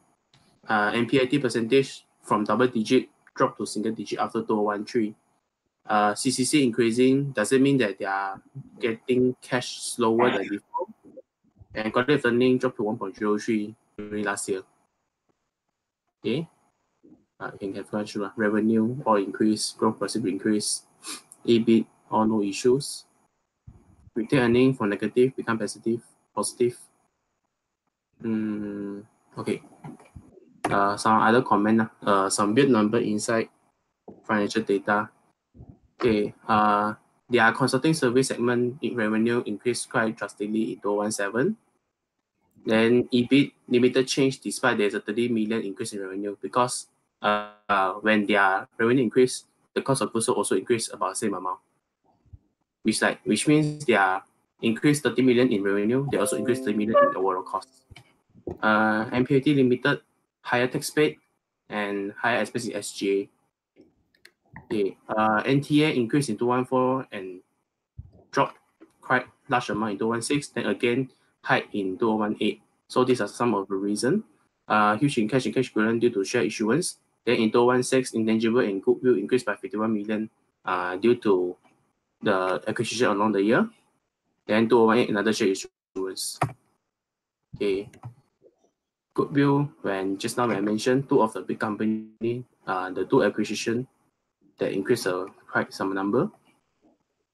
uh, NPIT percentage from double digit drop to single digit after 2013. Uh, CCC increasing, does it mean that they are getting cash slower than before? And collective earning dropped to 1.03 during last year. Okay. Uh, you can have uh, revenue all increase, gross profit increase, EBIT all no issues. Retail earning from negative become positive, positive. Mm, okay. Uh, some other comment, uh, some big number inside financial data. Okay, uh, their consulting service segment in revenue increased quite drastically in 2017. Then EBIT limited change despite there's a 30 million increase in revenue because uh, uh, when their revenue increase, the cost of goods also increased about the same amount. Which like which means they are increased 30 million in revenue, they also increased 30 million in the overall cost. Uh, MPAT limited higher tax paid and higher expense in SGA. Okay, uh, NTA increased in 214 and dropped quite large amount in 216, then again hike in 2018. So these are some of the reason. Uh, huge in cash and cash equivalent due to share issuance. Then in 2016, intangible and goodwill increased by 51 million uh, due to the acquisition along the year. Then 2018, another share issuance. Okay. Goodwill, when just now when I mentioned two of the big company, uh, the two acquisition that increased uh, quite some number.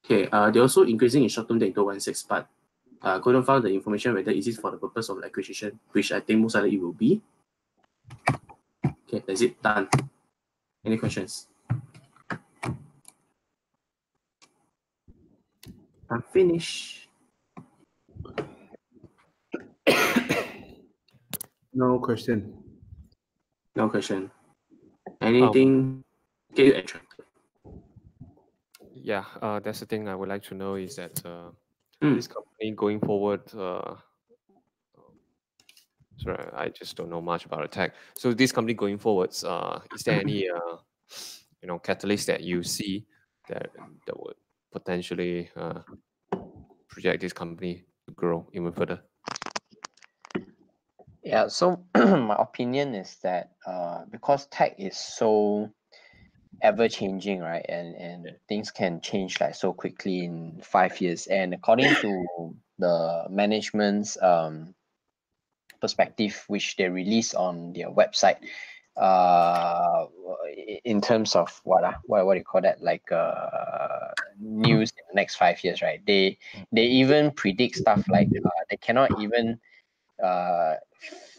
Okay, uh, they're also increasing in short term debt in 2016, but uh, couldn't find the information whether it is for the purpose of acquisition, which I think most likely it will be. Okay, that's it, done. Any questions? I'm finished. No question. No question. Anything get you attracted? Yeah, uh, that's the thing I would like to know is that uh, Mm. this company going forward. Uh, sorry, I just don't know much about the tech. So this company going forwards, uh, is there any uh, you know catalyst that you see that that would potentially uh, project this company to grow even further? Yeah, so my opinion is that uh, because tech is so ever changing, right, and and things can change like so quickly in five years. And according to the management's um, perspective, which they release on their website, uh, in terms of what ah, what what do you call that, like uh, news in the next five years, right? They they even predict stuff like uh, they cannot even uh,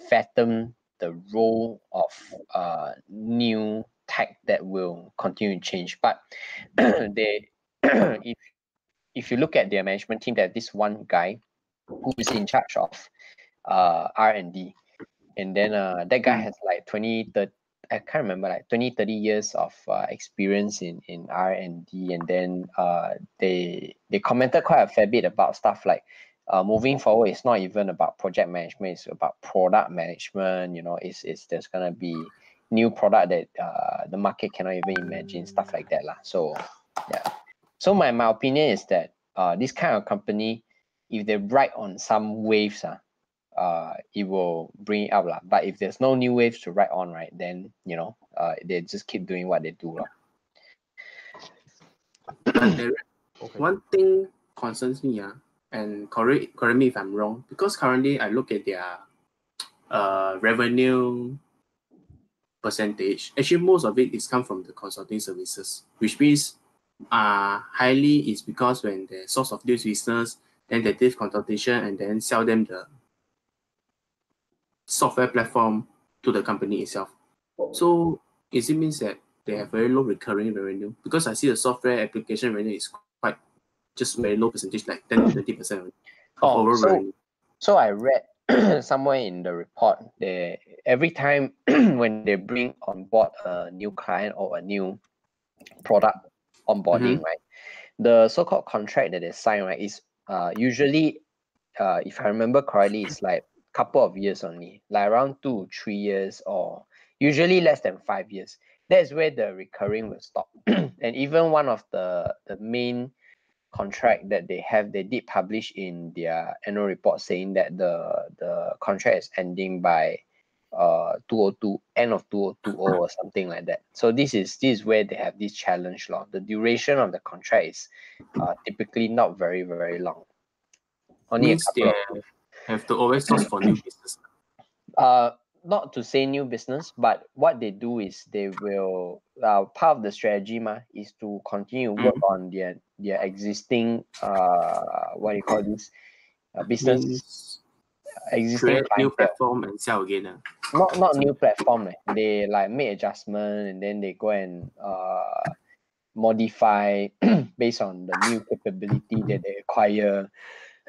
fathom the role of uh, new tech that will continue to change. But they, if if you look at their management team, there's this one guy who is in charge of uh, R and D, and then uh, that guy has like 20, 30, I can't remember like 20, 30 years of uh, experience in in R and D, and then uh, they they commented quite a fair bit about stuff like uh, moving forward, it's not even about project management, it's about product management. You know, it's, it's there's gonna be new product that uh, the market cannot even imagine, stuff like that. lah. So yeah. So my, my opinion is that uh, this kind of company, if they ride on some waves, uh, uh, it will bring it up. lah. But if there's no new waves to write on, right, then you know, uh, they just keep doing what they do. lah. Derek, One thing concerns me, uh, and correct correct me if I'm wrong, because currently I look at their uh revenue percentage. Actually, most of it is come from the consulting services, which means uh highly is because when the source of this business, then they give consultation and then sell them the software platform to the company itself. So is it means that they have very low recurring revenue? Because I see the software application revenue is quite just very low percentage, like 10 to 20 percent of Oh, so- revenue. So I read somewhere in the report they every time when they bring on board a new client or a new product onboarding, right? The so-called contract that they sign, right, is uh usually uh, if I remember correctly, it's like couple of years only, like around two, three years, or usually less than five years. That's where the recurring will stop. and even one of the the main contract that they have, they did publish in their annual report saying that the the contract is ending by uh 202 end of 2020 or something like that. So this is this is where they have this challenge law. The duration of the contract is uh, typically not very very long. Only a Means they have to always source for new business. uh not to say new business but what they do is they will uh, part of the strategy ma, is to continue work on their their existing uh what do you call this uh, business Means existing new platform and sell again. ah. not not new platform eh. they like make adjustment and then they go and uh modify based on the new capability that they acquire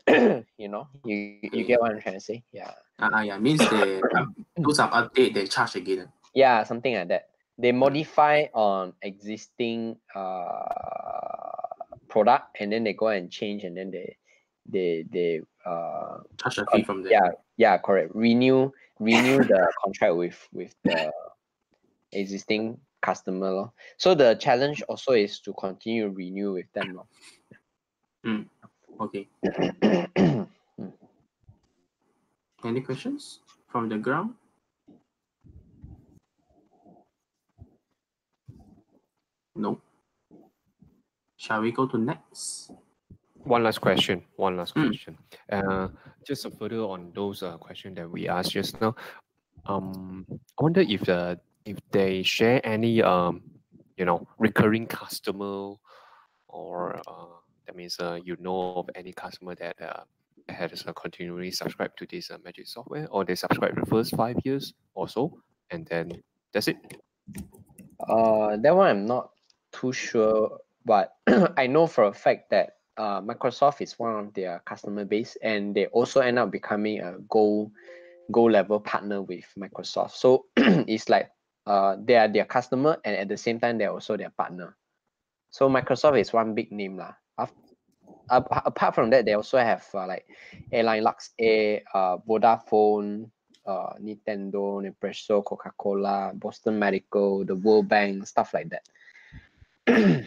you know you you get what i'm trying to say yeah Ah, ah, yeah, means they do some update, they charge again. ah. yeah something like that they modify on existing uh product and then they go and change and then they they they uh Charge a fee from there. yeah yeah correct renew renew the contract with with the existing customer lor. so the challenge also is to continue renew with them lor. Okay. Any questions from the ground? No. Shall we go to next? One last question. One last Mm. question. Uh, just a further on those uh, questions that we asked just now. Um, I wonder if the if they share any um, you know, recurring customer, or uh, that means uh, you know of any customer that uh, has uh, continually subscribed to this uh, Magic software, or they subscribe the first five years or so, and then that's it. Uh, that one I'm not too sure, but I know for a fact that uh, Microsoft is one of their customer base, and they also end up becoming a gold gold level partner with Microsoft. So it's like uh, they are their customer, and at the same time they're also their partner. So Microsoft is one big name lah. Ap- apart from that, they also have uh, like airline Luxair, uh, Vodafone, uh, Nintendo, Nespresso, Coca Cola, Boston Medical, the World Bank, stuff like that.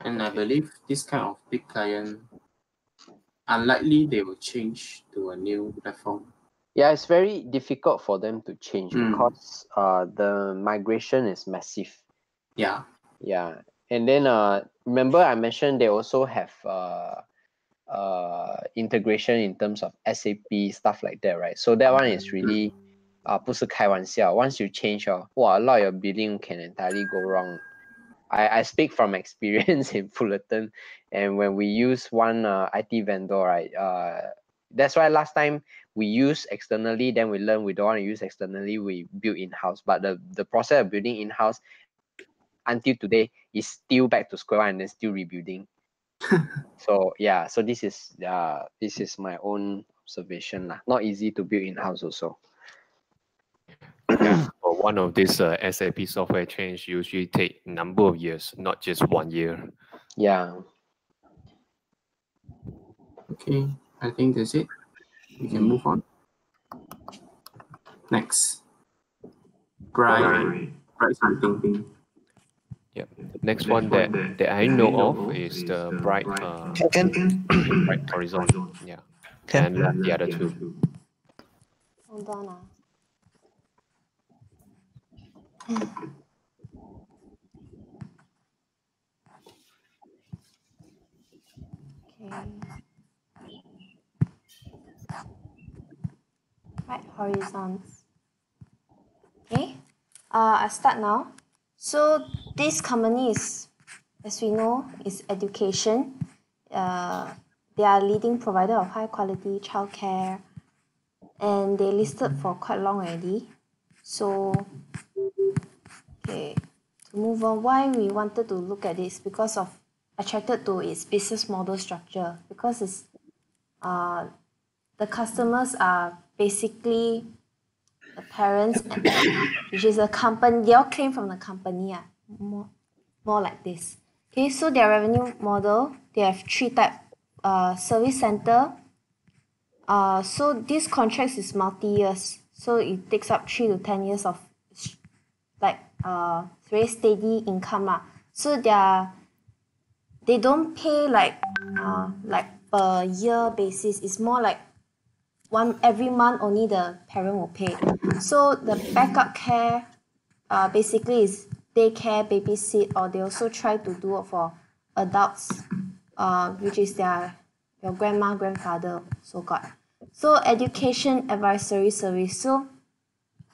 And I believe this kind of big client, unlikely they will change to a new platform. Yeah, it's very difficult for them to change Mm. because uh, the migration is massive. Yeah. Yeah, and then uh, remember I mentioned they also have uh, uh, integration in terms of SAP stuff like that, right? So that one is really 啊、不是开玩笑。Once you change 哦，哇，a lot of your billing can entirely go wrong. I, I speak from experience in Fullerton, and when we use one uh, IT vendor, right? Uh, that's why last time we use externally, then we learn we don't want to use externally, we build in house. But the the process of building in house until today is still back to square one and then still rebuilding. so yeah, so this is uh this is my own observation lah. Not easy to build in house also. Yeah, but one of these uh, SAP software change usually take number of years, not just one year. Yeah. Okay, I think that's it. We can move on. Next. Bright, bright something. Yep. The next one that, that I know of is the bright uh, Can, can, bright horizon. Yeah. can. And the other two. Hold on ah. Okay. Right horizons. Okay. Uh, I start now. So this company is, as we know, is education. Uh, they are leading provider of high quality childcare and they listed for quite long already. So, okay, to move on, why we wanted to look at this because of attracted to its business model structure because it's uh the customers are basically the parents which is a company they all came from the company ah more more like this Okay, so their revenue model, they have three type, uh, service center. Uh, so this contracts is multi-years, so it takes up three to ten years of like uh very steady income lah. So their they don't pay like uh like per year basis. It's more like one every month only the parent will pay. So the backup care uh basically is daycare, babysit, or they also try to do it for adults, uh which is their your grandma, grandfather, so called. So education advisory service. So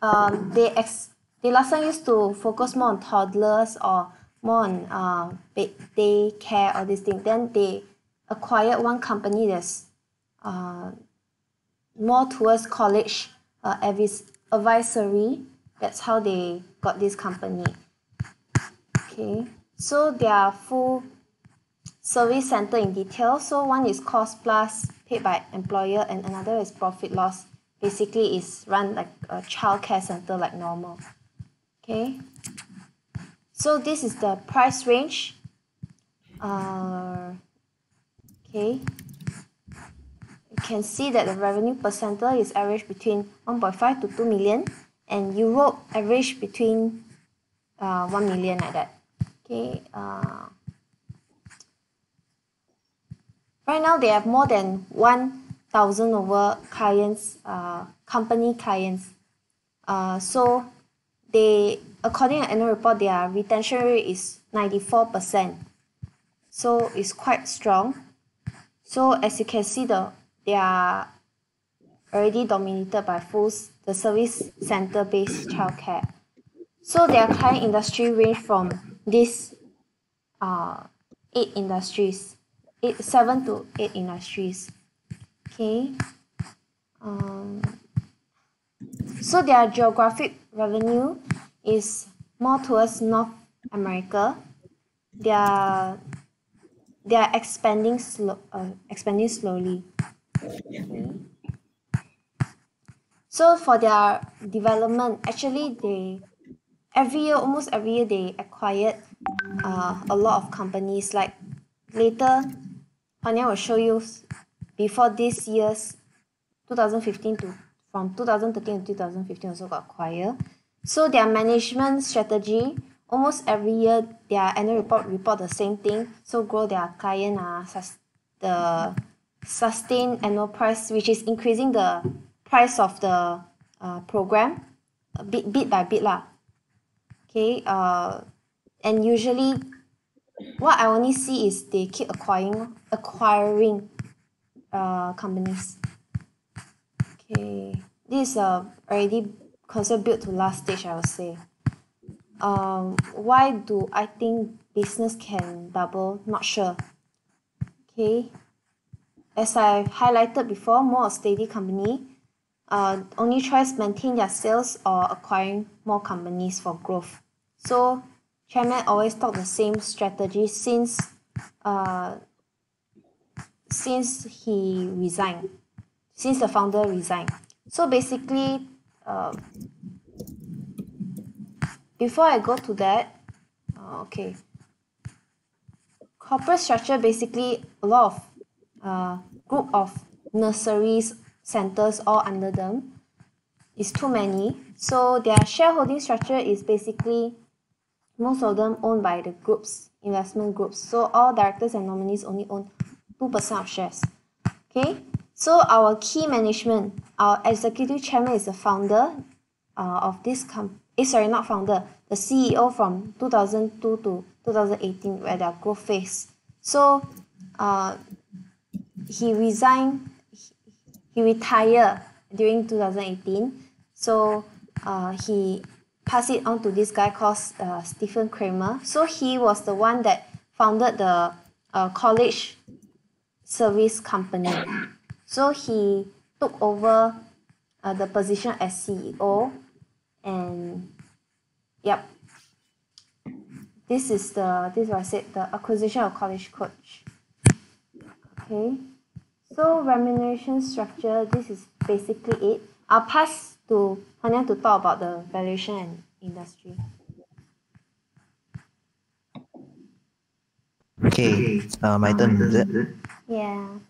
um they ex they last time used to focus more on toddlers or more on uh daycare or this thing. Then they acquired one company that's uh more towards college uh advis- advisory. That's how they got this company. Okay, so their full service center in detail. So one is cost plus paid by employer and another is profit loss. Basically is run like a childcare center like normal. Okay. So this is the price range. Uh, okay. Can see that the revenue per center is average between 1.5 to 2 million and Europe average between uh, 1 million like that. Okay. Uh, right now they have more than 1,000 over clients, uh, company clients. Uh, so they, according to annual report, their retention rate is 94%. So it's quite strong. So as you can see, the they are already dominated by full the service center based childcare. So their client industry range from these uh eight industries, eight seven to eight industries. Okay. Um, so their geographic revenue is more towards North America. They are they are expanding slow, uh, expanding slowly. So for their development, actually they every year, almost every year, they acquired uh, a lot of companies. Like later, Hanya will show you before this year's 2015 to from 2013 to 2015 also got acquired. So their management strategy, almost every year, their annual report report the same thing. So grow their client uh, the sustained annual price, which is increasing the price of the uh, program, uh, bit bit by bit lah. Okay, uh, and usually, what I only see is they keep acquiring acquiring uh companies. Okay, this is uh, already considered built to last stage, I would say. Um, why do I think business can double? Not sure. Okay, as I highlighted before, more a steady company. Uh, only choice maintain their sales or acquiring more companies for growth. So, chairman always talk the same strategy since uh, since he resigned, since the founder resigned. So basically, uh, before I go to that, uh, okay, corporate structure basically a lot of uh, group of nurseries centers all under them is too many. So their shareholding structure is basically most of them owned by the groups, investment groups. So all directors and nominees only own 2% of shares. Okay, so our key management, our executive chairman is the founder uh, of this com eh, sorry, not founder, the CEO from 2002 to 2018 where their growth phase. So uh, he resigned, he retired during 2018. So uh, he passed it on to this guy called uh, Stephen Kramer. So he was the one that founded the uh, college service company. So he took over uh, the position as CEO and yep. This is the this is what I said the acquisition of college coach. Okay. So remuneration structure, this is basically it. I'll pass to Hanya to talk about the valuation and industry. Okay, uh, my turn, is it? Yeah.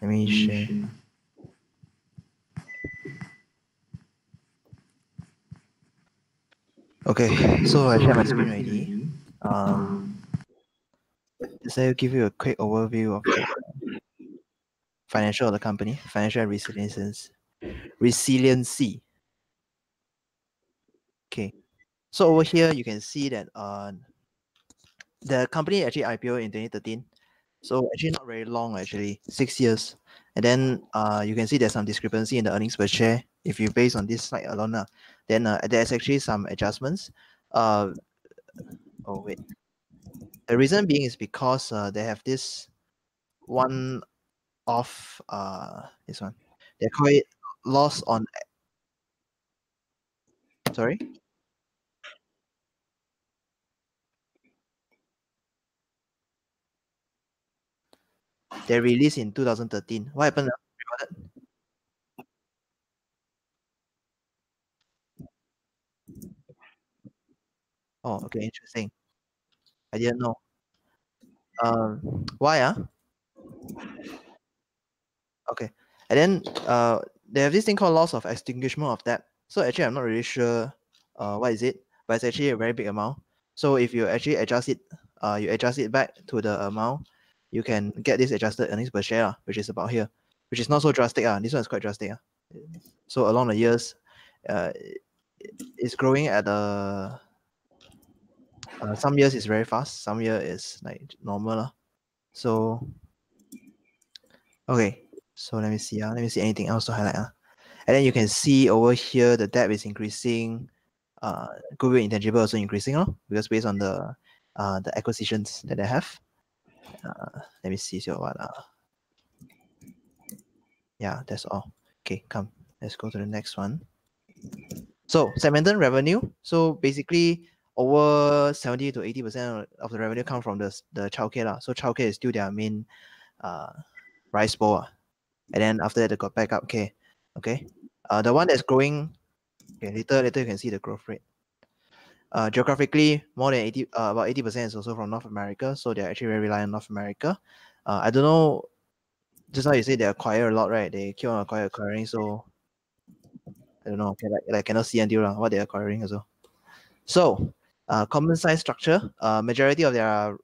Let me share. Okay, so I share my screen already. Um, just I'll give you a quick overview of the financial of the company, financial resilience, resiliency. Okay, so over here you can see that uh, the company actually IPO in 2013. So actually not very long actually, six years. And then uh, you can see there's some discrepancy in the earnings per share. If you base on this slide alone, uh, then uh, there's actually some adjustments. Uh, oh wait, the reason being is because uh, they have this one off uh this one. They call it loss on. Sorry. They released in 2013. What happened? Oh, okay, interesting. I didn't know. Um, why ah? Okay, and then uh, they have this thing called loss of extinguishment of debt. So actually, I'm not really sure uh, what is it, but it's actually a very big amount. So if you actually adjust it, uh, you adjust it back to the amount, you can get this adjusted earnings per share, ah, which is about here, which is not so drastic. Uh. This one is quite drastic. Uh. So along the years, uh, it's growing at a uh, some years is very fast, some year is like normal. lah. So okay, so let me see. Uh, let me see anything else to highlight. Uh. And then you can see over here the debt is increasing. Uh, goodwill intangible also increasing, uh, because based on the uh, the acquisitions that they have. Uh, let me see so what. Uh, yeah, that's all. Okay, come. Let's go to the next one. So segmented revenue. So basically, over 70 to 80 percent of the revenue come from the the childcare lah. So childcare is still their main uh rice bowl. ah. And then after that they got backup care. Okay. Uh the one that's growing okay, later later you can see the growth rate. Uh geographically more than 80 uh, about 80 percent is also from North America. So they're actually very reliant on North America. Uh I don't know just now you say they acquire a lot, right? They keep on acquire acquiring, so I don't know. Okay, like, like cannot see until uh, what they're acquiring as well. So, uh, common size structure. Uh, majority of their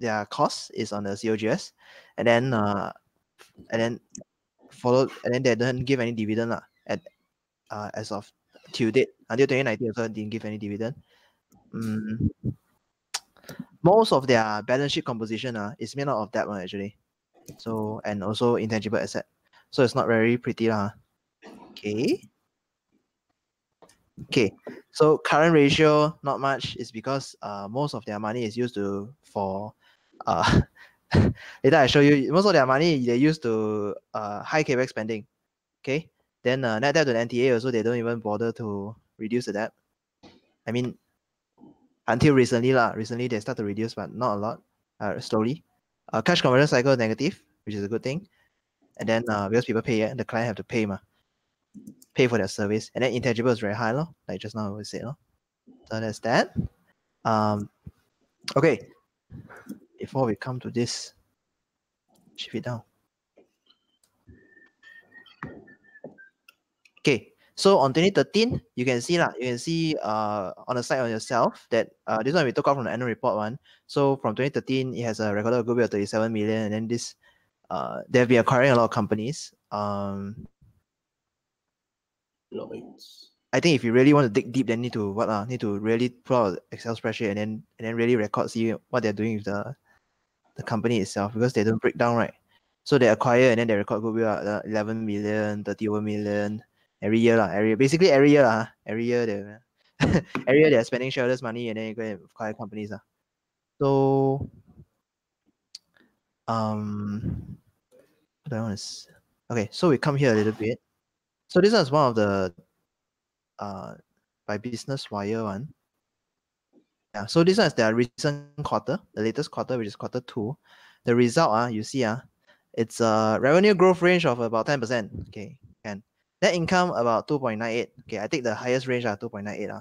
their cost is on the COGS, and then uh, and then followed, and then they didn't give any dividend lah. At uh, as of till date until 2019 also didn't give any dividend. Mm, most of their balance sheet composition uh, is made out of that one actually. So and also intangible asset. So it's not very pretty lah. Okay. Okay, so current ratio not much is because uh most of their money is used to for uh later I show you most of their money they use to uh high capex spending. Okay, then uh, net debt to the NTA also they don't even bother to reduce the debt. I mean, until recently lah, recently they start to reduce but not a lot, uh slowly. Uh, cash conversion cycle negative, which is a good thing. And then uh because people pay, eh, the client have to pay ma pay for their service. And then intangible is very high, lor, like just now we said. lor. So that's that. Um, okay. Before we come to this, shift it down. Okay, so on 2013, you can see lah, you can see uh on the side on yourself that uh this one we took out from the annual report one. So from 2013, it has a recorded goodwill of 37 million, and then this uh they've been acquiring a lot of companies. Um. I think if you really want to dig deep, then need to what uh, need to really pull out Excel spreadsheet and then and then really record see what they're doing with the the company itself because they don't break down right. So they acquire and then they record goodwill uh, 11 million, 31 million every year lah. Every basically every year lah. Every year they every year they're spending shareholders' money and then you go and acquire companies lah. So um, what do I want to okay. So we come here a little bit. So this is one of the uh by Business Wire one. Yeah, so this one is their recent quarter, the latest quarter, which is quarter two. The result, uh, you see, uh, it's a revenue growth range of about 10%. Okay, and net income about 2.98. Okay, I take the highest range, uh, 2.98. Uh,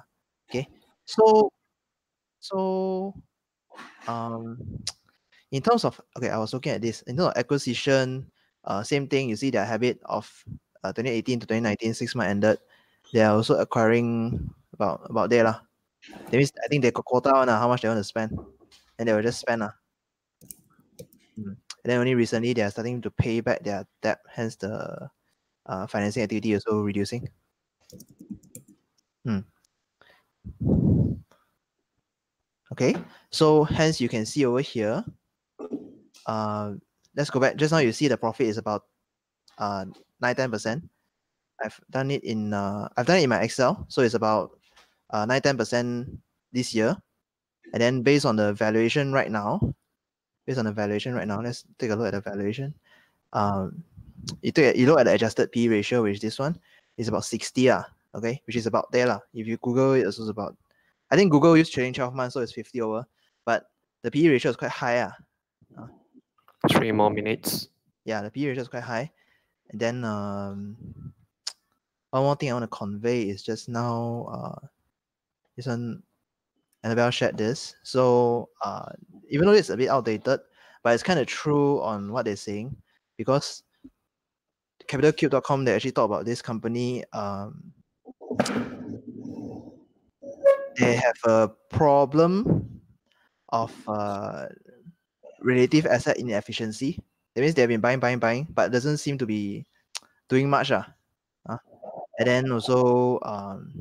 okay, so so um in terms of okay, I was looking at this in terms of acquisition. Uh, same thing. You see their habit of uh, 2018 to 2019, six months ended. They are also acquiring about about there lah. That means I think they got quota on uh, how much they want to spend, and they will just spend uh. And then only recently they are starting to pay back their debt, hence the uh, financing activity also reducing. Hmm. Okay, so hence you can see over here. Uh, let's go back. Just now you see the profit is about uh nine ten percent. I've done it in uh I've done it in my Excel, so it's about uh nine ten percent this year, and then based on the valuation right now, based on the valuation right now, let's take a look at the valuation. Um, you take you look at the adjusted P ratio, which this one is about sixty ah, okay, which is about there lah. If you Google it, it's about I think Google used trailing 12 months, so it's 50 over. But the P ratio is quite high. Uh. uh, Three more minutes. yeah, the P ratio is quite high. And then um, one more thing I want to convey is just now uh, this one, Annabelle shared this. So uh, even though it's a bit outdated, but it's kind of true on what they're saying because capitalcube.com they actually talk about this company um, they have a problem of uh, relative asset inefficiency. That means they've been buying, buying, buying, but doesn't seem to be doing much. Uh. Uh, and then also um,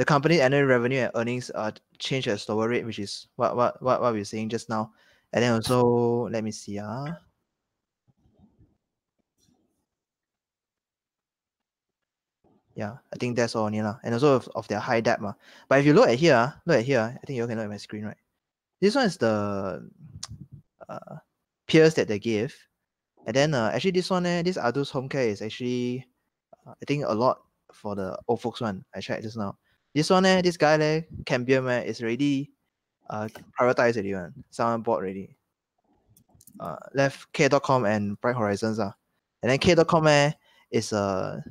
the company annual revenue and earnings are changed at a slower rate, which is what what what, what we're saying just now. And then also, let me see. Uh, yeah, I think that's all only lah. And also of, of their high debt. Ma. But if you look at here, ah, look at here, ah, I think you can look at my screen, right? This one is the uh, peers that they give. And then uh, actually this one, eh, this Addus Home Care is actually, uh, I think a lot for the old folks one. I checked just now. This one, eh, this guy, eh, Cambium, eh, is already uh, privatized already. One. Someone bought already. Uh, left Care.com and Bright Horizons. Uh. And then Care.com eh, is a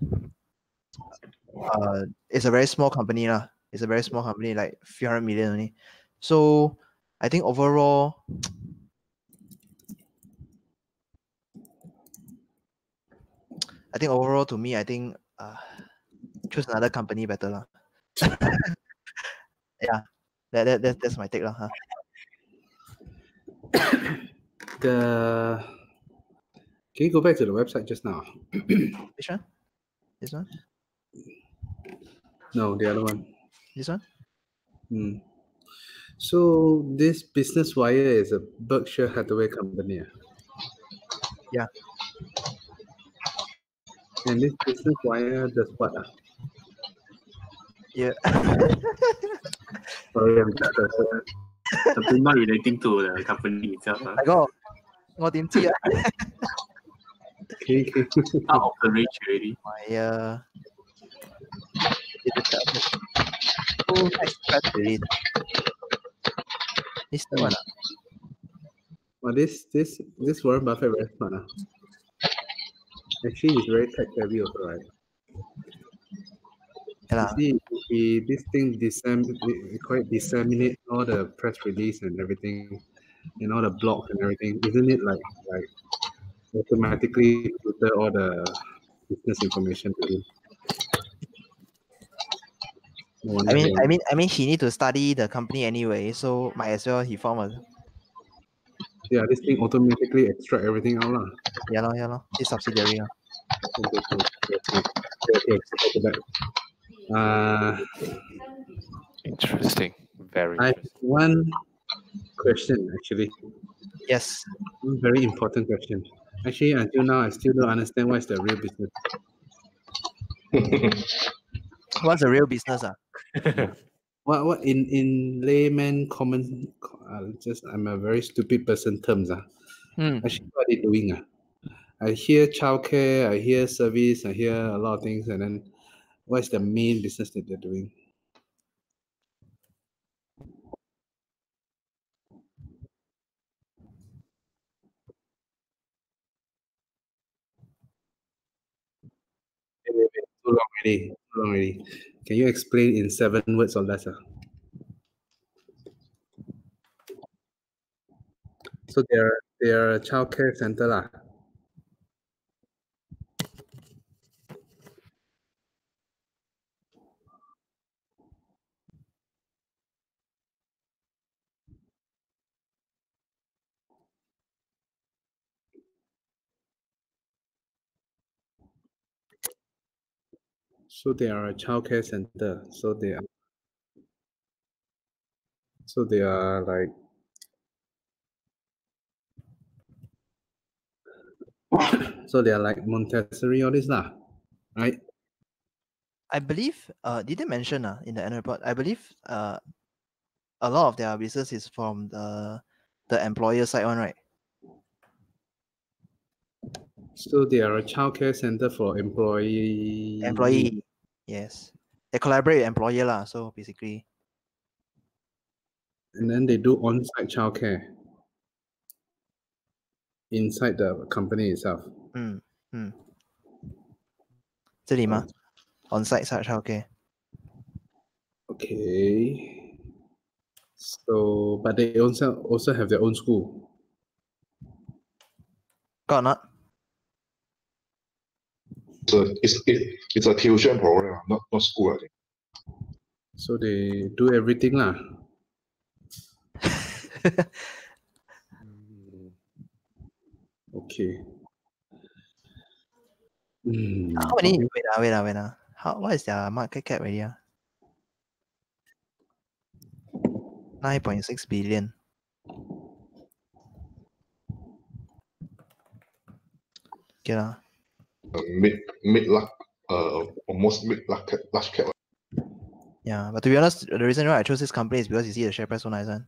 uh, it's a very small company lah. It's a very small company, like few hundred million only. So I think overall, I think overall to me, I think uh, choose another company better lah. yeah, that, that, that that's my take lah. Huh? The can you go back to the website just now? Which one? This one? No, the other one. This one? Hmm. So this Business Wire is a Berkshire Hathaway company. ah? Yeah. And this Business Wire does what? ah? Yeah. Sorry, I'm just uh, Something not relating to the company itself. Uh, 大哥，我点知啊？ okay, okay. out of the range already. my uh, oh, nice press release. This the one. ah. Well, this this this Warren Buffett very smart. ah. Actually, he's very tech savvy also, right? Yeah. See, he, this thing dissem quite disseminate all the press release and everything, and all the blogs and everything. Isn't it like like automatically filter all the business information to him? No I mean, he- I mean, I mean, he need to study the company anyway, so might as well he form a yeah, this thing automatically extract everything out lah. yeah, lor, yeah, lor, his subsidiary. lor. Okay, okay, okay, okay, okay, okay, okay. Uh, Interesting. Very I have interesting. one question actually, Yes. one very important question. Actually, until now, I still don't understand what is the real business. What's the real business? Ah? What what in in layman common, uh, just I'm a very stupid person terms ah. Hmm. Actually, what are they doing ah? I hear childcare, I hear service, I hear a lot of things, and then what's the main business that they're doing? Too long already. Too long already. Can you explain in seven words or less? So they are they are a childcare center lah. So they are a childcare center. So they are so they are like so they are like Montessori all this lah, right? I believe, uh, did they mention uh, in the annual report? I believe uh, a lot of their business is from the the employer side one, right? So they are a childcare center for employee Employee, yes. They collaborate with employer lah. So basically, and then they do on-site childcare inside the company itself. 嗯嗯，这里吗？On site such childcare. Okay. So, but they also also have their own school. Got or not? It's a, it's, it, it's a tuition program, not, not school, I think. So they do everything lah. Okay. Mm, How many? Wait ah, wait ah, wait ah. How? What is their market cap already ah? Nine point six billion. Okay lah. Uh, mid, mid luck, uh, almost mid luck, large cap. Yeah, but to be honest, the reason why I chose this company is because you see the share price so nice one.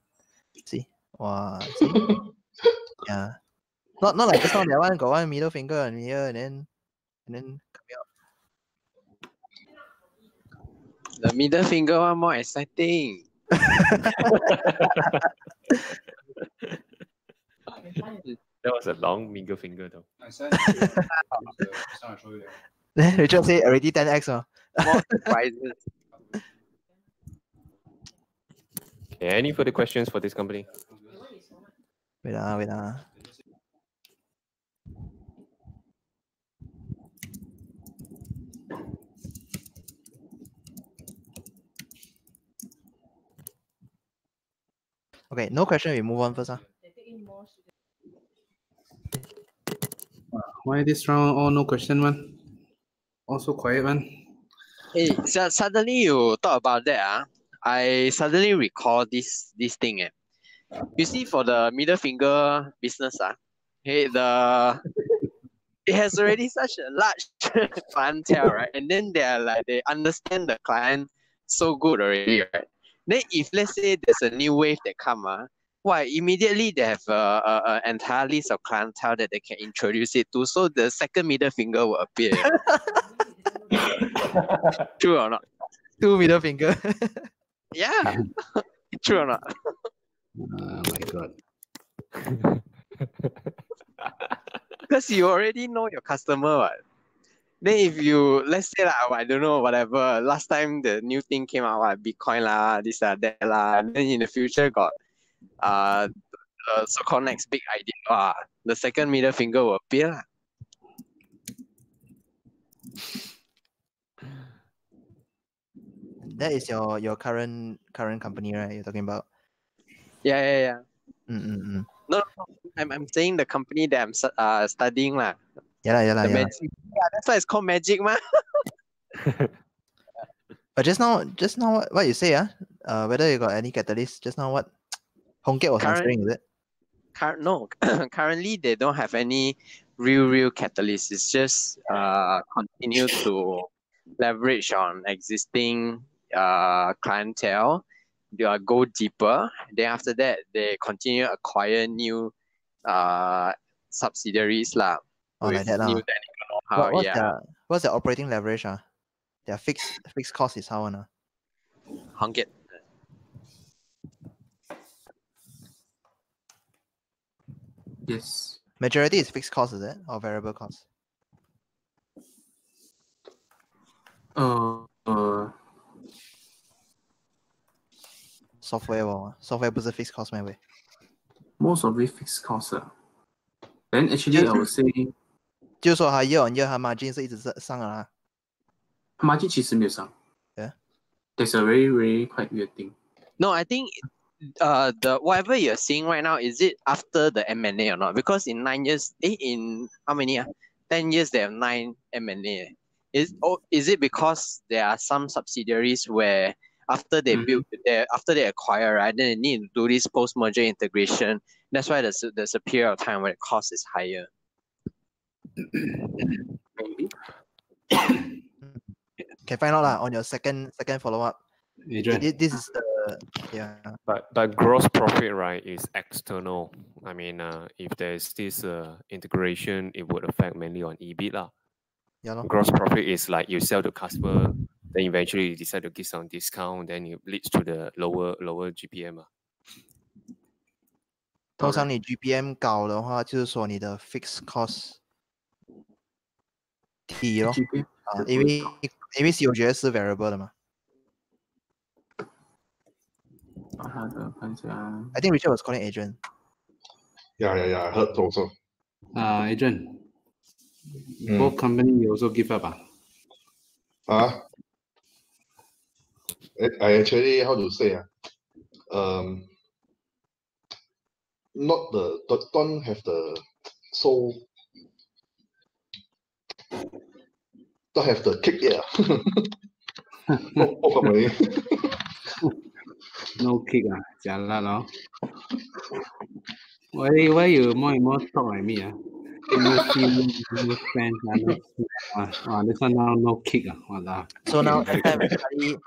See, wow, see? yeah, not not like just now that one got one middle finger and here and then and then coming out. The middle finger one more exciting. That was a long middle finger though. Then Richard say already 10x oh. More surprises. Okay, any further questions for this company? Wait ah, wait ah. Okay, no question. We move on first. ah. Why this round all no question one? Also quiet one. Hey, so suddenly you talk about that, ah, I suddenly recall this this thing. Eh. You see, for the middle finger business, ah, hey, the it has already such a large clientele, right? And then they are like they understand the client so good already, right? Then if let's say there's a new wave that come, ah, why immediately they have a, a, a entire list of clientele that they can introduce it to. So the second middle finger will appear. True or not? Two middle finger. Yeah. True or not? Oh my god. Because you already know your customer, what? Then if you let's say like I don't know whatever last time the new thing came out what Bitcoin lah this lah that lah and then in the future got uh the so-called next big idea ah the second middle finger will appear lah. That is your your current current company, right? You're talking about. Yeah yeah yeah. Mm, mm, mm. No, no, I'm I'm saying the company that I'm uh studying lah. Yeah, lah, yeah, The yeah. magic. Yeah, that's why it's called magic, ma. But just now, just now, what, what you say, ah? Uh, whether you got any catalyst? Just now, what? Hongkiet was Current- answering, is it? Cur- no, currently they don't have any real real catalyst. It's just uh continue to leverage on existing uh clientele. They uh, go deeper. Then after that, they continue acquire new uh subsidiaries lah. Oh, like with that lah. new technical. What, what's yeah, their what's their operating leverage? Ah, their fixed fixed cost is how one? Ah? Hongkiet. Yes. Majority is fixed cost, is it, or variable cost? Uh, uh, Software 哦，software 不是 fixed cost 咩喂？ most of it fixed cost 啊。Then actually I would say 就是说它 year on year 它 margin 是一直上上的啦。 margin 其实没有上。 Yeah. There's a very very quite weird thing. No, I think uh the whatever you're seeing right now is it after the M&A or not? Because in nine years, eh, in how many? Uh, Ten years they have nine M&A. Is oh is it because there are some subsidiaries where after they Mhm. build their after they acquire right, then they need to do this post merger integration. That's why there's a, there's a period of time where the cost is higher. Maybe. Can find out lah on your second second follow up. Adrian. This is the yeah. But but gross profit right is external. I mean, uh, if there's this uh, integration, it would affect mainly on EBIT lah. Yeah, lor. Gross profit is like you sell to customer, then eventually you decide to give some discount, then it leads to the lower lower GPM 啊。通常你 GPM 高的话，就是说你的 fixed cost 低咯 GPM 啊，因为因为我觉得是 variable 的嘛。 把它的看一下。 I think Richard was calling Adrian. Yeah, yeah, yeah. I heard also. Uh, Adrian, Mm. both company you also give up ah? Ah, I, I actually how to say ah, um, not the don't, don't have the so don't have the kick yet. ah. both, both company. No kick ah, jialat lor. Why why you more and more talk like me ah? No team, no friends, ah, no smell ah. Ah, this one now no kick ah. Walao. So now next time study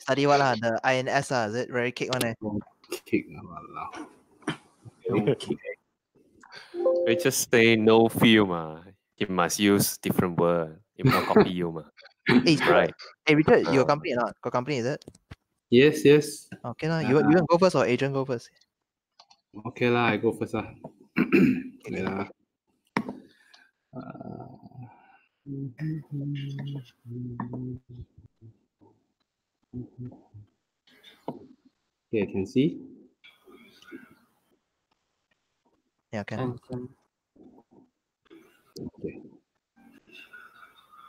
study what lah? The INS ah, is it very kick one eh? Kick ah, walao. No kick. We just say no feel 嘛，you must use different word. You must copy you 嘛 Hey, right? hey Richard, your Ah. company or not? Got company is it? Yes, yes. Okay lah. You you want go first or Adrian go first? Okay lah, I go first lah. Wait lah. Uh, Okay, can see. Yeah, can. Okay.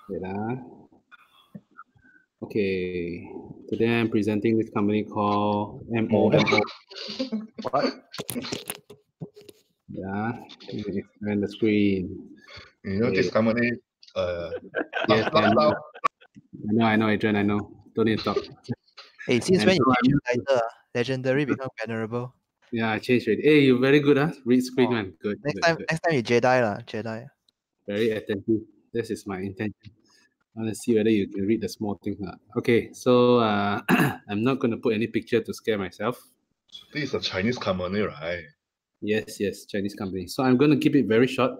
Wait ah. Okay. Today I'm presenting this company called MOMO. What? Yeah. let Expand the screen. You know this company. Uh, Yes, laugh, I laugh, know. I know, I know, Adrian, I know. Don't need to talk. Hey, since And when you so change your title? ah? Legendary become venerable. Yeah, I changed it. Hey, you're very good, huh? Read screen, Oh, man. Good. Next good, time, good. next time you Jedi lah, Jedi. Very attentive. This is my intention. To see whether you can read the small thing. Okay, so uh, I'm not going to put any picture to scare myself. This is a Chinese company, right? Yes, yes, Chinese company. So I'm going to keep it very short.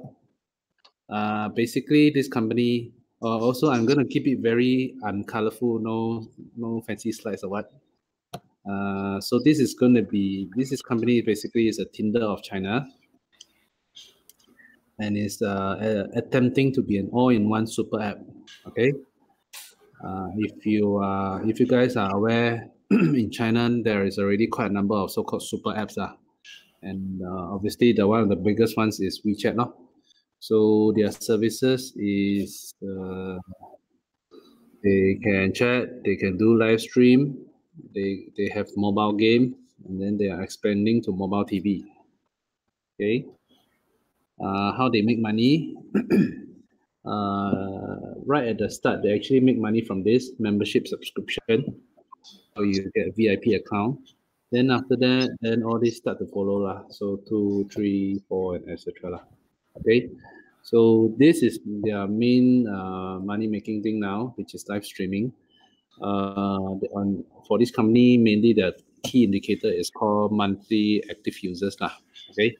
Uh, basically, this company. Uh, also, I'm going to keep it very uncolorful. No, no fancy slides or what. Uh, so this is going to be this is company basically is a Tinder of China, and is uh, attempting to be an all-in-one super app. Okay. Uh, if you uh, if you guys are aware, in China there is already quite a number of so-called super apps. Uh, and uh, obviously the one of the biggest ones is WeChat now. So their services is uh, they can chat, they can do live stream, they they have mobile game, and then they are expanding to mobile TV. Okay. Uh, how they make money? uh, right at the start, they actually make money from this membership subscription. So you get a VIP account. Then after that, then all this start to follow lah. So two, three, four, and etc. Okay. So this is their main uh, money making thing now, which is live streaming. Uh, on for this company, mainly the key indicator is called monthly active users lah. Okay.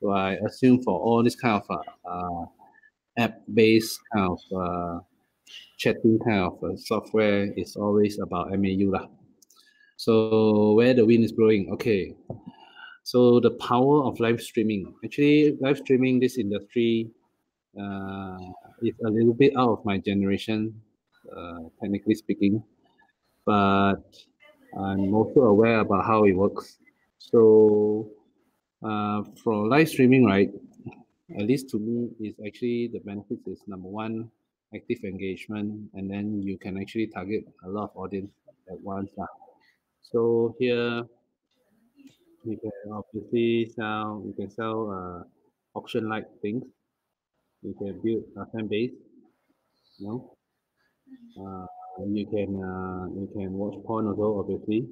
So I assume for all this kind of uh, uh, app-based kind of uh, chatting kind of uh, software is always about MAU lah. So where the wind is blowing, okay. So the power of live streaming. Actually, live streaming this industry uh, is a little bit out of my generation, uh, technically speaking, but I'm also aware about how it works. So uh, for live streaming, right? At least to me, is actually the benefits is number one, active engagement, and then you can actually target a lot of audience at once. lah. So here, you can obviously sell, you can sell uh, auction-like things. You can build a fan base, you know. Uh, you can uh, you can watch porn also, obviously.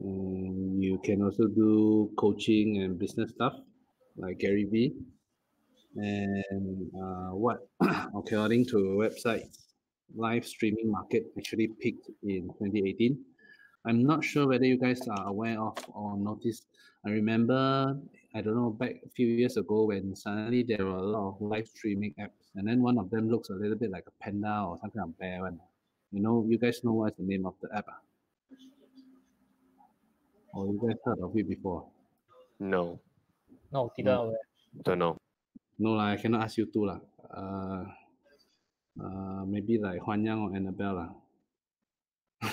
And you can also do coaching and business stuff like Gary Vee. And uh, what, according to websites, live streaming market actually peaked in 2018. I'm not sure whether you guys are aware of or noticed. I remember, I don't know, back a few years ago when suddenly there were a lot of live streaming apps, and then one of them looks a little bit like a panda or something like bear one. You know, you guys know what's the name of the app? Ah? Or you guys heard of it before? No, No, tidak aware. don't know. No, lah, I cannot ask you two lah. Uh, uh, maybe like Huan Yang or Annabelle lah.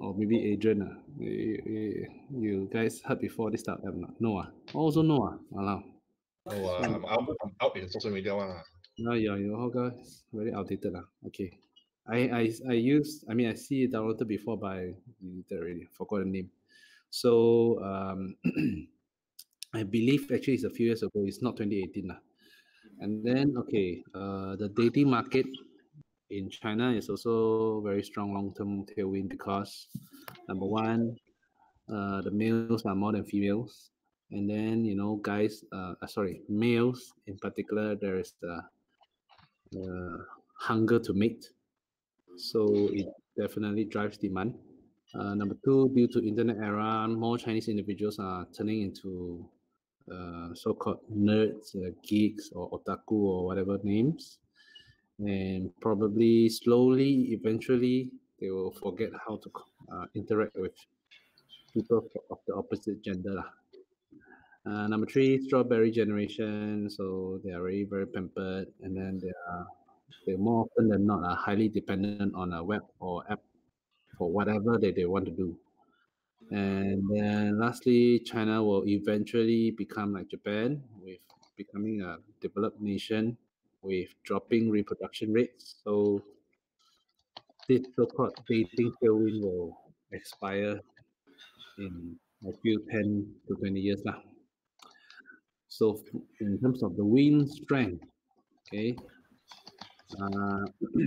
or maybe Adrian ah. You, you, you guys heard before this type of app? not? No ah. Also no ah. Wow. Oh, uh, I'm out. I'm out in social media one. ah. No, your your whole guys very outdated lah. Okay. I I I use I mean I see it downloaded before deleted already. Forgot the name. So um I believe actually it's a few years ago. It's not 2018 lah. And then okay, uh the dating market in China is also very strong long-term tailwind because number one, uh the males are more than females. And then you know guys uh uh, sorry, males in particular there is the hunger to mate. So it definitely drives demand. Uh, number two, due to internet era, more Chinese individuals are turning into uh, so-called nerds, uh, geeks, or otaku, or whatever names. And probably slowly, eventually, they will forget how to uh, interact with people of the opposite gender. Uh, number three, strawberry generation. So they are very, very pampered, and then they are they more often than not are highly dependent on a web or app for whatever that they want to do. And then lastly, China will eventually become like Japan, with becoming a developed nation with dropping reproduction rates. So this so-called dating tailwind will expire in I feel 10 to 20 years now. So in terms of the wind strength, okay, uh,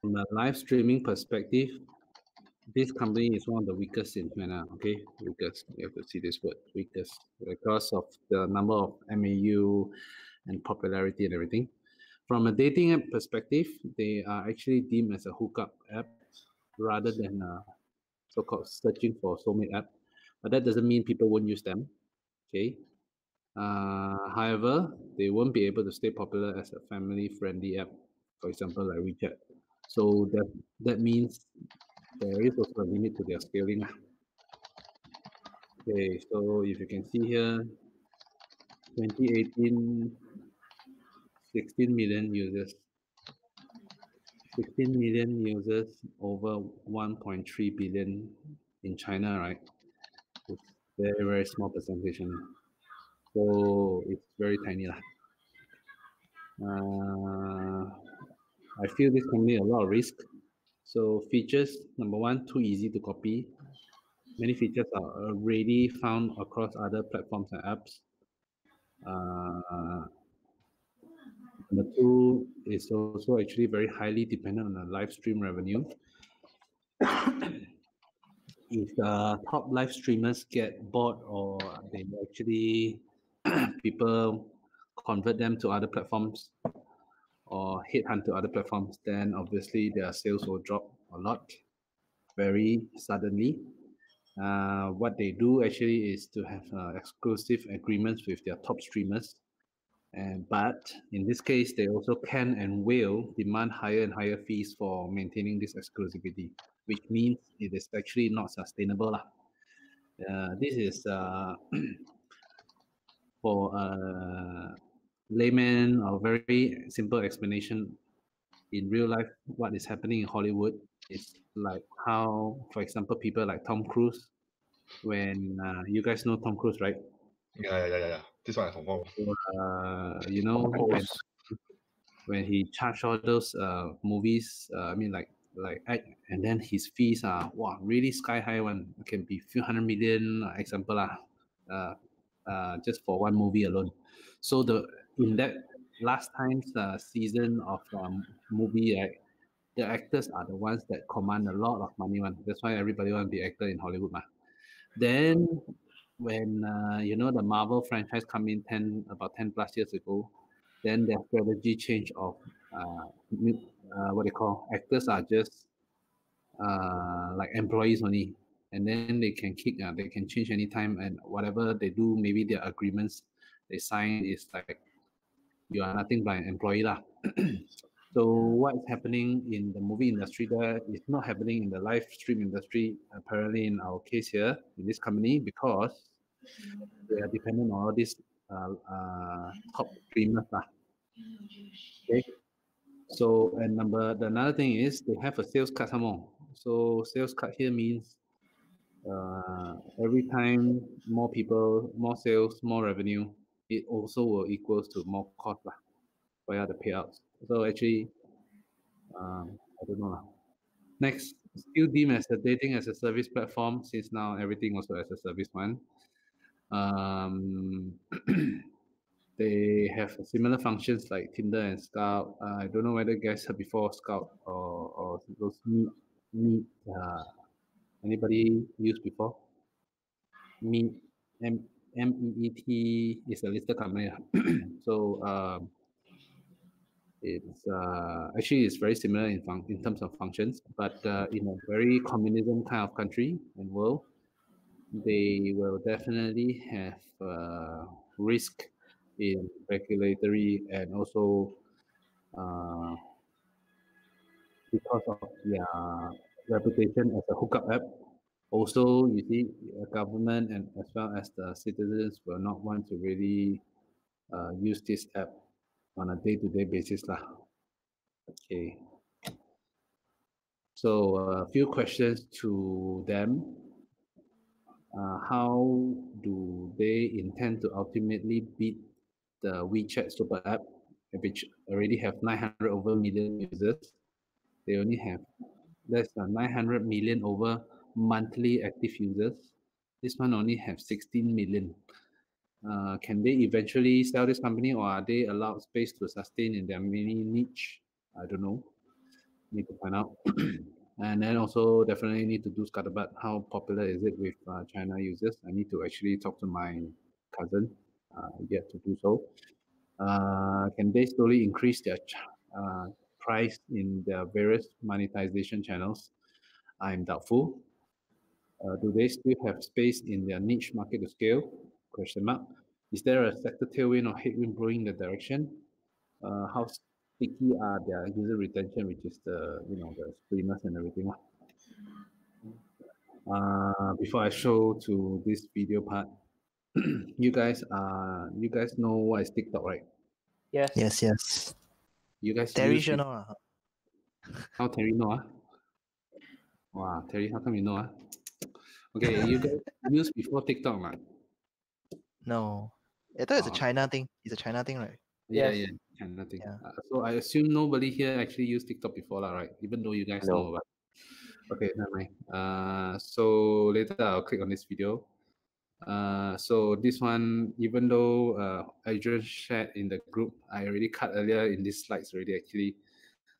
from a live streaming perspective, this company is one of the weakest in China. Okay, weakest. You have to see this word, weakest, because of the number of MAU and popularity and everything. From a dating app perspective, they are actually deemed as a hookup app rather than a so-called searching for soulmate app. But that doesn't mean people won't use them. Okay. Uh, however, they won't be able to stay popular as a family-friendly app, for example, like WeChat. So that that means there is also a limit to their scaling. Okay, so if you can see here, 2018, 16 million users. 16 million users over 1.3 billion in China, right? It's very, very small percentage. So it's very tiny. lah. Uh, I feel this company a lot of risk. So features, number one, too easy to copy. Many features are already found across other platforms and apps. Uh, number two is also actually very highly dependent on the live stream revenue. if the top live streamers get bored or they actually people convert them to other platforms or headhunt to other platforms, then obviously their sales will drop a lot very suddenly. Uh, what they do actually is to have uh, exclusive agreements with their top streamers. And but in this case, they also can and will demand higher and higher fees for maintaining this exclusivity, which means it is actually not sustainable. Uh, this is uh, for a layman or very simple explanation in real life what is happening in hollywood is like how for example people like tom cruise when uh, you guys know Tom Cruise, right? Yeah, yeah, yeah, yeah, yeah. This one I confirm. Uh, you know when, when he charged all those uh movies, uh, I mean like like act, and then his fees are wow really sky high one it can be few hundred million uh, example lah, uh, uh, just for one movie alone. So the in that last time's uh, season of um, movie, right, the actors are the ones that command a lot of money. One that's why everybody want to be actor in Hollywood, ma. Then when uh, you know the Marvel franchise come in ten about ten plus years ago, then their strategy change of uh, uh, what they call actors are just uh, like employees only, and then they can kick, uh, they can change anytime, and whatever they do, maybe their agreements they sign is like you are nothing but an employee lah. so what is happening in the movie industry there is not happening in the live stream industry. Apparently, in our case here in this company, because they are dependent on all these uh, uh, top streamers lah. Okay. So and number the another thing is they have a sales cut some more. So sales cut here means uh, every time more people, more sales, more revenue, it also will equals to more cost lah via the payouts. So actually, um, I don't know lah. Next, still deemed as a dating as a service platform since now everything also as a service one. Um, they have similar functions like Tinder and Skout. Uh, I don't know whether you guys heard before Skout or, or those meet meet. Uh, anybody used before? Meet M M E E T is a listed company. so um, it's uh, actually it's very similar in fun- in terms of functions, but uh, in a very communism kind of country and world, they will definitely have uh, risk in regulatory and also uh, because of their reputation as a hookup app. Also, you see, the government and as well as the citizens will not want to really uh, use this app on a day-to-day basis lah. Okay. So a few questions to them. Uh, how do they intend to ultimately beat the WeChat super app, which already have 900 over million users? They only have less than 900 million over monthly active users. This one only have 16 million. Uh, can they eventually sell this company or are they allowed space to sustain in their mini niche? I don't know. Need to find out. and then also definitely need to do scuttlebutt. How popular is it with uh, China users? I need to actually talk to my cousin uh, yet to do so. Uh, can they slowly increase their uh, price in their various monetization channels? I'm doubtful. Uh, do they still have space in their niche market to scale? Question mark. Is there a sector tailwind or headwind blowing in the direction? Uh, how sticky are their user retention, which is the you know the streamers and everything? lah. Uh, before I show to this video part, you guys uh you guys know what is TikTok, right? Yes. Yes, yes. You guys Terry use should know. lah. How Terry know ah? Wow, Terry, how come you know ah? Okay, you guys use before TikTok lah. No. I thought it's a Ah. China thing. It's a China thing, right? Yeah, Yes. yeah, can nothing. Yeah. Uh, so I assume nobody here actually used TikTok before, lah, right? Even though you guys No. know about. Okay, never mind. Uh, so later I'll click on this video. Uh, so this one, even though uh, Adrian shared in the group, I already cut earlier in these slides already actually.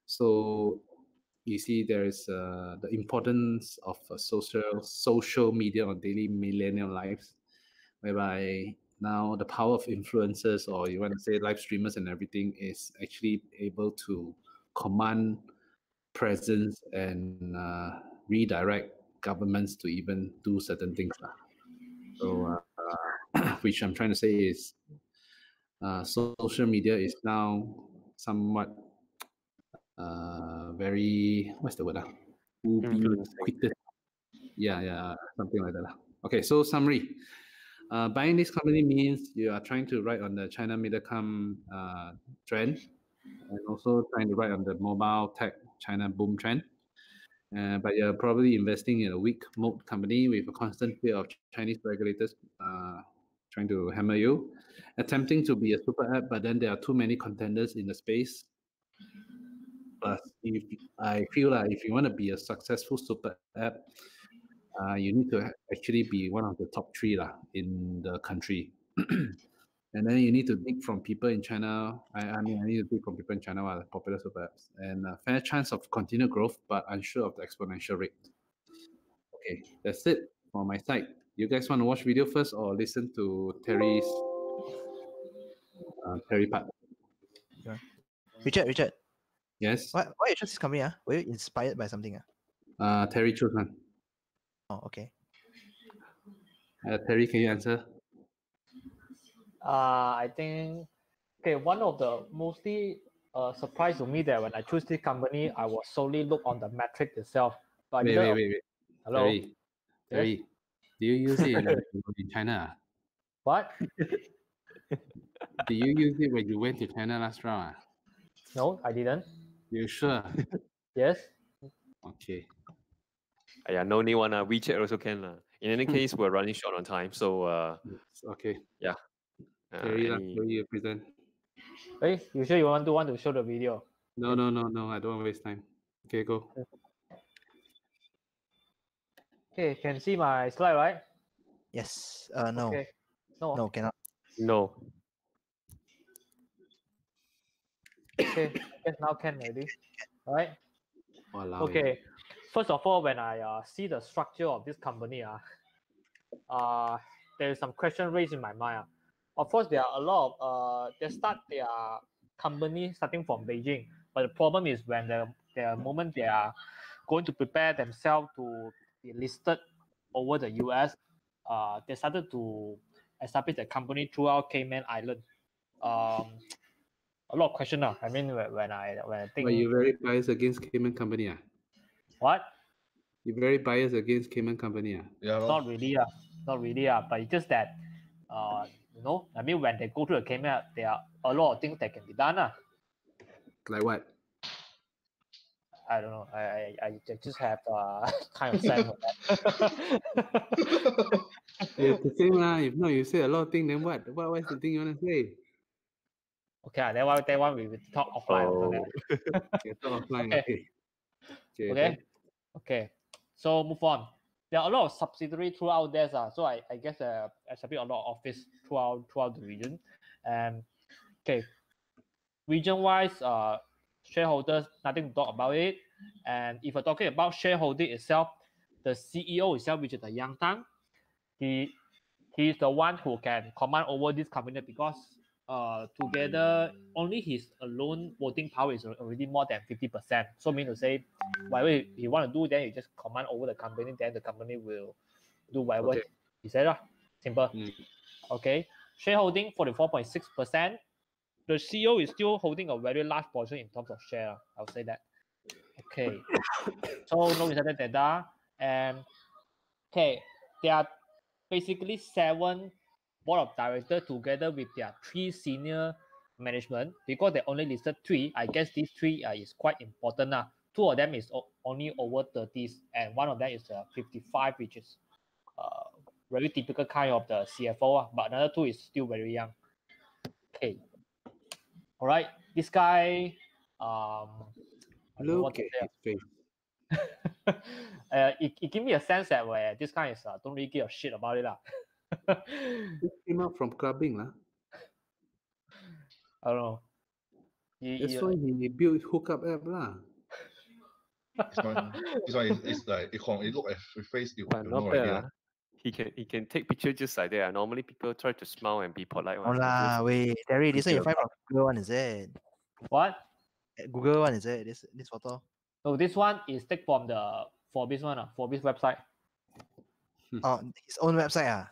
So you see there is uh, the importance of uh, social social media on daily millennial lives, whereby now the power of influencers or you want to say live streamers and everything is actually able to command presence and uh, redirect governments to even do certain things. lah. So, uh, which I'm trying to say is uh, social media is now somewhat uh, very, what's the word? Uh, ubiquitous. Yeah, yeah, something like that. Okay, so summary. Uh, buying this company means you are trying to ride on the China Midcom uh, trend and also trying to ride on the mobile tech China boom trend. Uh, but you're probably investing in a weak moat company with a constant fear of Chinese regulators uh, trying to hammer you. Attempting to be a super app, but then there are too many contenders in the space. But if I feel like if you want to be a successful super app, uh, you need to actually be one of the top three lah, in the country. and then you need to dig from people in China. I, I mean, I need to dig from people in China while popular super apps. And a fair chance of continued growth, but unsure of the exponential rate. Okay, that's it for my side. You guys want to watch video first or listen to Terry's uh, Terry part? Richard, Richard, Yes. why why you choose this company? Ah, were you inspired by something? Ah, Uh, Terry chose one. oh okay. Uh, Terry, can you answer? Uh, I think okay. One of the mostly uh surprise to me that when I choose this company, I was solely look on the metric itself. But Wait, wait, wait, wait. Hello. Terry, Terry, do you use it in, in China? What? Do you use it when you went to China last round? ah? No, I didn't. You sure? Yes. Okay. Yeah, no need one. Uh, WeChat also can. Uh. In any case, we're running short on time. So, uh, Okay. Uh, Terry, any- Terry, you present. Hey, you sure you want to want to show the video? No, no, no, no. I don't want to waste time. Okay, go. Okay, can see my slide, right? Yes. Uh no. Okay. No. No, cannot. no. Okay. Yes, now can maybe. All right. Walao, Okay. First of all, when I uh, see the structure of this company, uh, uh, there is some question raised in my mind. ah. Of course, there are a lot of uh, they start their company starting from Beijing, but the problem is when the the moment they are going to prepare themselves to be listed over the US, uh, they started to establish the company throughout Cayman Island. Um, a lot of question. Uh, I mean, when, when I when I think But you very biased against Cayman Company, ah? what You very biased against Cayman Company, ah? Yeah, not really, uh, not really, uh, but it's just that, uh, you know, I mean, when they go to the Cayman, there are a lot of things that can be done. Uh. Like what? I don't know. I, I, I just have uh, kind of sense of that. Yeah, the same lah. If not, you say a lot of things, then what? What what's the thing you want to say? okay, uh, that one, that one we will talk offline. Oh. Okay, talk offline. Okay. Okay. Okay. okay. Okay. So move on. There are a lot of subsidiary throughout there. Uh, so I, I guess uh, establish a lot of office throughout throughout the region. And okay, region wise, uh, shareholders nothing to talk about it. And if we're talking about shareholding itself, the CEO itself, which is the Yang Tang, he he is the one who can command over this company because uh together only his alone voting power is already more than 50%. So mean to say whatever he, he want to do, then you just command over the company, then the company will do whatever Okay. he said. Simple. Mm. Okay. Shareholding 44.6%. The CEO is still holding a very large portion in terms of share. I'll say that. Okay. so no insider data. And okay, there are basically seven board of directors together with their three senior management because they only listed three. I guess these three uh, is quite important. Uh. Two of them is only over 30s, and one of them is uh, 55, which is uh, very typical kind of the CFO. Uh, but another two is still very young. Okay. All right. This guy, um, I don't know what Look at uh, his face. uh, it, it give me a sense that where this guy is uh, don't really give a shit about it lah. He came out from clubbing lah. I don't know. You- That's you- why he built hookup app lah. This one, this one is, is like it, con- it look at your face, you, But you not know bad. already. ah. He can he can take picture just like that. ah. Normally people try to smile and be polite. Oh one. lah, wait, Terry, this one you picture. find from Google one, is it? what? Google one, is it? This this photo? So this one is take from the Forbes one, uh, Forbes website. Oh, his own website ah.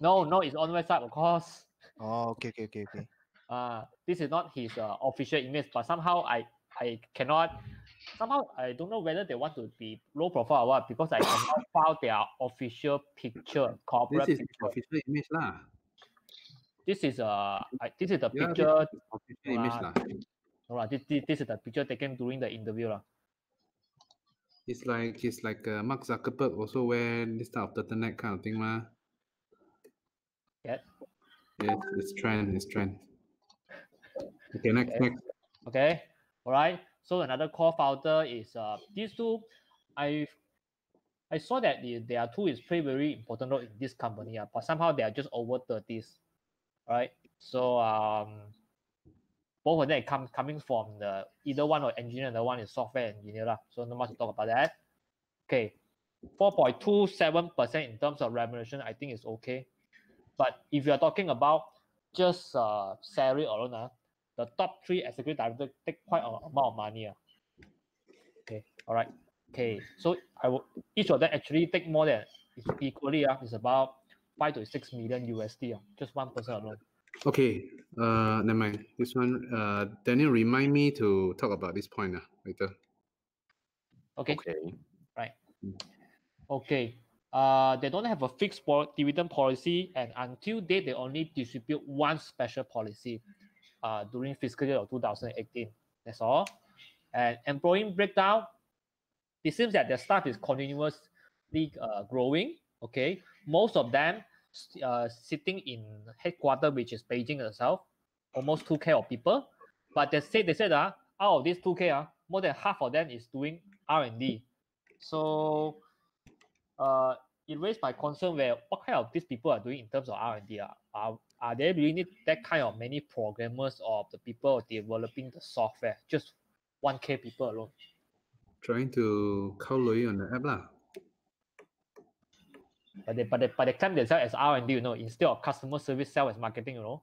No, no, it's on website, of course. Oh, okay, okay, okay, okay. Uh, this is not his uh, official image, but somehow I I cannot. Somehow I don't know whether they want to be low profile or what because I cannot find their official picture, corporate This is picture. official image lah. This is uh, I, this is the Yeah, picture. this is his official image Ah. lah. No, lah, this, this, this is the picture taken during the interview lah. It's like it's like uh, Mark Zuckerberg also wear this type of turtleneck kind of thing, ma. Yeah. Yes, it's trend, it's trend. Okay, next, Okay. next. Okay. All right. So another co-founder is uh these two. I I saw that the, are two is play very important role in this company, uh, but somehow they are just over 30s. Right. So um both of them come coming from the either one or engineer, the one is software engineer. lah. So no much to talk about that. Okay. 4.27% in terms of remuneration, I think is okay. But if you're talking about just uh, salary alone, uh, the top three executive directors take quite an amount of money. Uh. Okay, all right. Okay, so I will each of them actually take more than it's equally. Uh, it's about five to six million USD. Uh, just one person alone. Okay, uh, never mind. This one, uh, Daniel, remind me to talk about this point uh, later. Okay, Okay. right. Okay. Uh, they don't have a fixed dividend policy, and until date, they only distribute one special policy uh, during fiscal year of 2018. That's all. And employee breakdown, it seems that their staff is continuously uh, growing. Okay, most of them uh, sitting in headquarters, which is Beijing itself, almost 2k of people. But they said they said uh, out of these 2k, uh, more than half of them is doing R&D. So uh, it raised my concern where what kind of these people are doing in terms of R&D. Uh, are, are they really need that kind of many programmers or the people developing the software? Just 1k people alone. Trying to call Louis on the app lah. But they but they but they claim themselves as R and D, you know, instead of customer service, sell as marketing, you know.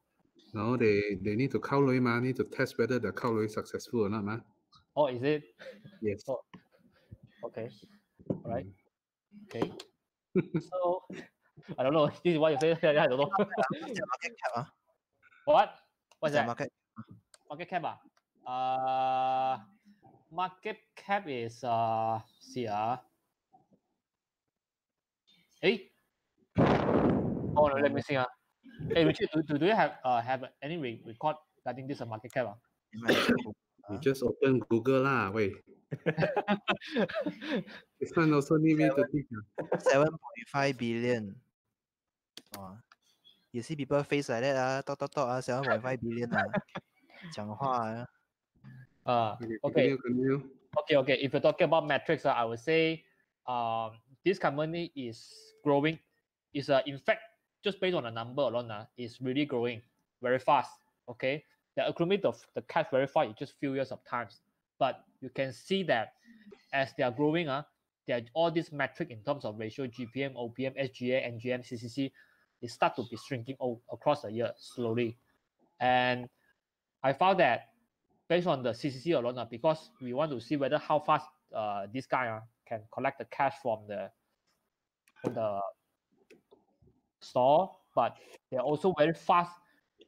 No, they they need to call Louis ma, need to test whether the call Louis successful or not ma. Oh, is it? Yes. Oh, okay. All right. Okay. so I don't know. This is what you say. I don't know. What's their market cap? Uh? what? What's that? market? Market cap ah? Uh, market cap is uh, see ah. Hey. Oh no, let me see ah. Hey Richard, do, do, do you have uh have any re- record regarding this uh, market cap ah? You might check Google, You uh. just open Google lah, wait. This one also need me to think. ah. 7.5 billion. Oh, you see people face like that, uh, talk, talk, talk, uh, 7.5 billion. Uh. 讲话 uh. Uh, Okay, okay. continue, continue. Okay, okay. If you're talking about metrics, uh, I would say um, this company is growing. Is uh, in fact, just based on the number alone, uh, is really growing very fast. Okay, the accumulate of the cash very fast in just few years of times. But you can see that as they are growing, uh, there all these metric in terms of ratio, GPM, OPM, SGA, NGM, CCC, they start to be shrinking across the year slowly. And I found that based on the CCC alone, uh, because we want to see whether how fast uh, this guy uh, can collect the cash from the from the store, but they're also very fast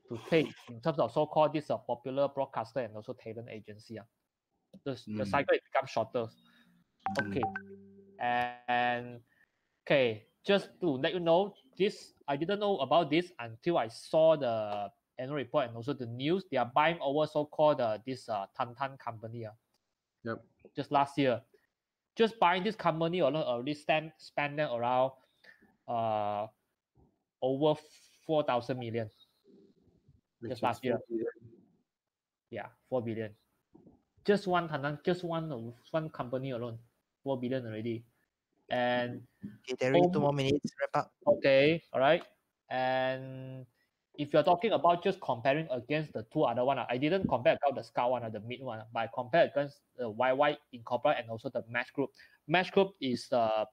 to pay in terms of so-called this uh, popular broadcaster and also talent agency. Uh. The, the Mm. cycle it becomes shorter. Okay. And okay, just to let you know, this I didn't know about this until I saw the annual report and also the news. They are buying over so-called uh, this uh, Tantan company. Uh, Yep. just last year. Just buying this company alone already spend spend around uh over four thousand million. Which Just last year. 4 billion. Yeah, four billion. Just one just one one company alone, four billion already. And Okay, Terry, two Oh. more minutes, wrap up. Okay, all right. And if you're talking about just comparing against the two other one, I didn't compare about the Skout one or the mid one, but I compare against the YY Incorporate and also the Match Group. Match Group is the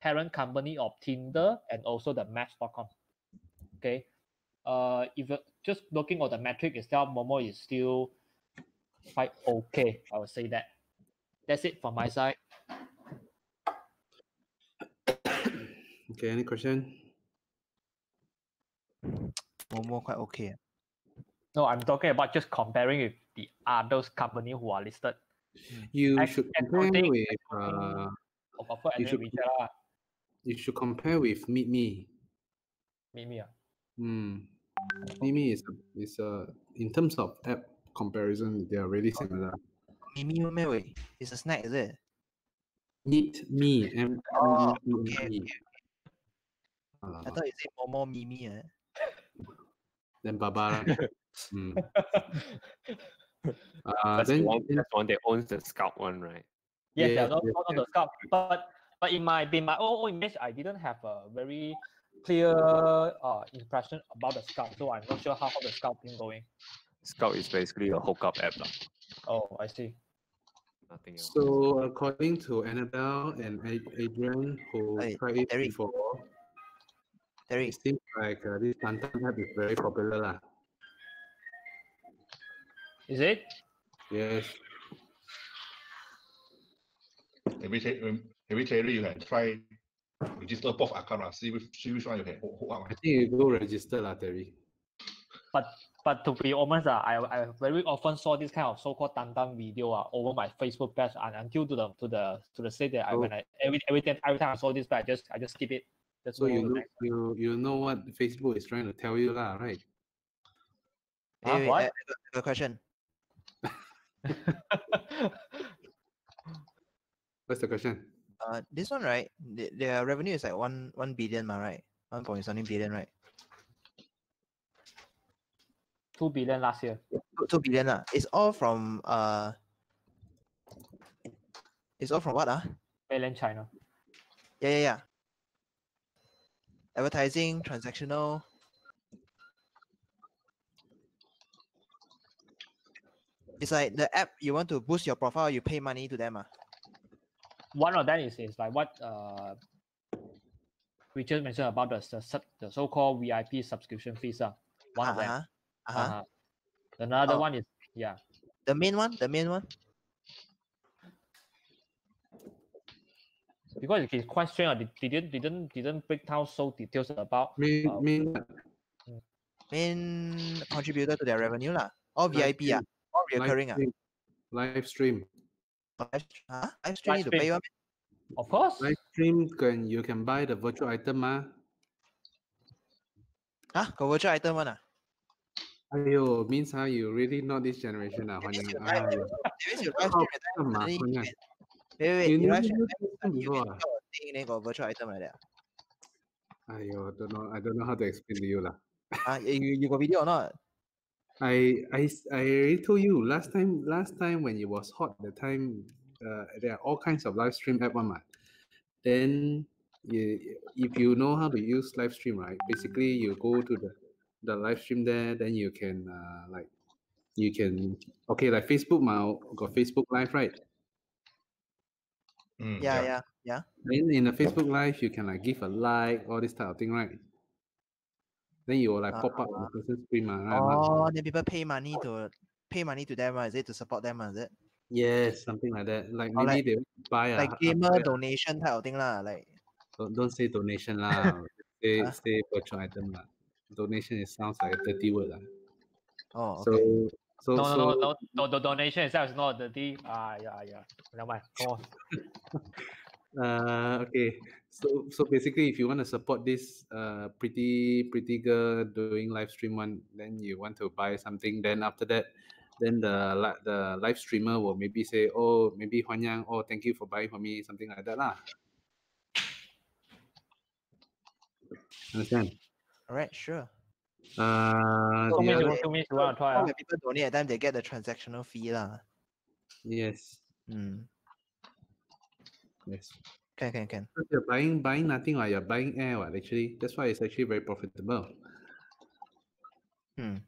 parent company of Tinder and also the Match.com. Okay. Uh, if you're just looking at the metric itself, Momo is still quite okay. I would say that. That's it from my side. Okay, any question? Momo quite okay. No, I'm talking about just comparing with the others company who are listed. You Ex- should excluding- compare with excluding- uh, Of of You and should- WeChat lah. you should compare with Meet Me. Meet me. ah. Hmm. Meet Me is is uh in terms of app comparison, they are really similar. Mimi Mei, it's a snack, is it? Meet me. M Oh, M T okay, M okay. I thought you said Momo Mimi. Eh? then Barbara. mm. Uh, That's the then, one. That's the one that owns the Skout one, right? Yes, Yeah, yeah, not, yeah, not on the Skout, but but in my in my own, own image, I didn't have a very clear uh, impression about the Skout, so I'm not sure how, how the Skout thing going. Skout is basically a hookup app, lah. Oh, I see. Nothing else. So according to Annabelle and Adrian, who Hey, tried it Eric. before, Terry, it seems like uh, this Tantan app is very popular lah. Is it? Yes. Maybe Ter- um, maybe Terry, you can try register both account lah. See which see which one you can hook, hook up. I think you go register lah, Terry. But but to be honest, uh, I I very often saw this kind of so-called tantan video uh, over my Facebook page and until to the to the to the state that I Oh. when I every every time every time I saw this, but I just I just skip it. That's So you know, you you know what Facebook is trying to tell you lah, right? Huh, wait, wait, what? I, I got, I got a question. What's the question? Uh, this one, right? the- Their revenue is like one one billion, ma, right? One point something billion, right? Two billion last year. Two, billion, lah. It's all from uh. It's all from what, ah? Mainland China. Yeah, yeah, yeah. Advertising, transactional. It's like the app you want to boost your profile, you pay money to them, ah. One of them is, is like what uh we just mentioned about the the, the so-called VIP subscription fees. Uh. One of them. Uh-huh. Uh-huh. Uh-huh. Another Oh. one is yeah. The main one, the main one. Because it's quite strange. uh, They didn't didn't didn't break down so details about Main Uh, main Main contributor to their revenue, lah. All VIP, ah. stream. All live recurring, ah. stream. Live stream. Huh? Live stream Live need to pay stream. one. of course. Live stream can you can buy the virtual item ah. Huh? Got virtual item one, ah. Ayo, means ah you really not this generation ah. That means you live, Ayo. that means you live How stream, come ah, then you wait, wait, You. You stream, use then you get ah. thing, then got virtual item like that. Ayo, don't know. I don't know how to explain to you lah. Ah, you, you got video or not? I I I already told you last time last time when it was hot the time uh, there are all kinds of live stream app one ma. Then you, if you know how to use live stream right, basically you go to the the live stream there, then you can uh, like you can okay like Facebook ma got Facebook live right. Mm, Yeah, yeah, yeah. Then in the Facebook live you can like give a like all this type of thing right. Then you will like pop up on the person's screen ma, right, ma? Oh, then people pay money to pay money to them, ah, is it to support them, is it? Yes, something like that. Like Or maybe like- they buy a Like a- gamer donation type of thing, lah. Like Don't, don't say donation lah. say Huh? say virtual item lah. Donation it sounds like a dirty word lah. oh, So okay. so No, so no, no, no, no, the donation itself is not dirty. Ah, yeah, yeah. Never mind. Go on. uh okay. So so basically, if you want to support this uh pretty pretty girl doing live stream one, then you want to buy something. Then after that, then the li- the live streamer will maybe say, oh maybe Huan Yang, oh thank you for buying for me, something like that lah. Understand? All right, sure. Uh, So the Two minutes, other, means- you want to try. So when people donate at them, they get the transactional fee, lah. yes, Hmm. yes. Can, can, can. Because you're buying buying nothing or you're buying air what, actually that's why it's actually very profitable Hmm.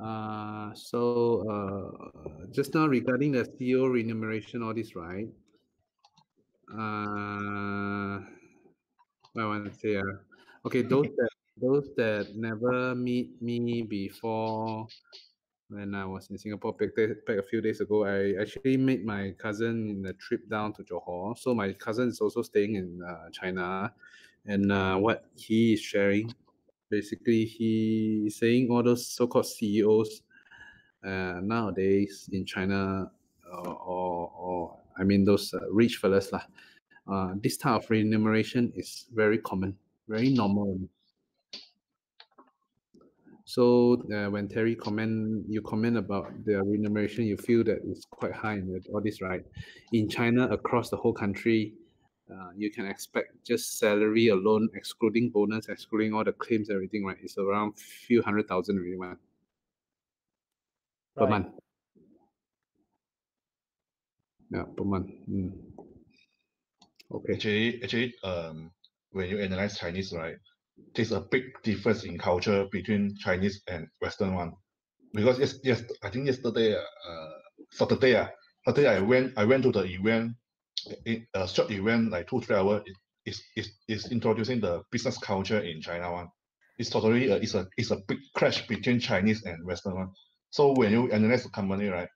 uh so uh just now regarding the ceo remuneration all this right uh what i want to say uh, okay those that those that never meet me before when I was in Singapore back, back a few days ago, I actually met my cousin in a trip down to Johor. So my cousin is also staying in uh, China, and uh, what he is sharing, basically, he is saying all those so-called CEOs uh, nowadays in China, uh, or, or I mean those uh, rich fellas lah. Uh, this type of remuneration is very common, very normal. So uh, when Terry comment, you comment about the remuneration, you feel that it's quite high and all this, right? In China, across the whole country, uh, you can expect just salary alone, excluding bonus, excluding all the claims, everything, right? It's around few hundred thousand really, man, per month. Yeah, per month. Mm. Okay. Actually, actually, um, when you analyze Chinese, right, there's a big difference in culture between Chinese and Western one. Because yes, yes, I think yesterday, uh, Saturday, uh, Saturday I went, I went to the event, a short event like two three hours. It, is is is introducing the business culture in China one. It's totally a, it's a it's a big clash between Chinese and Western one. So when you analyze the company, right,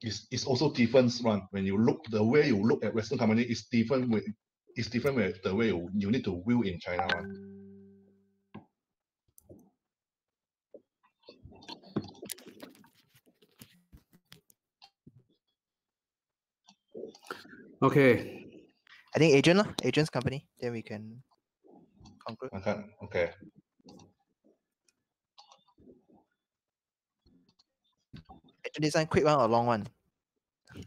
it's, it's also different one. When you look the way you look at Western company is different with it's different with the way you, you need to view in China one. Okay. I think agent lah, agent's company. Then we can conclude. Okay, okay. Agent this one quick one or long one?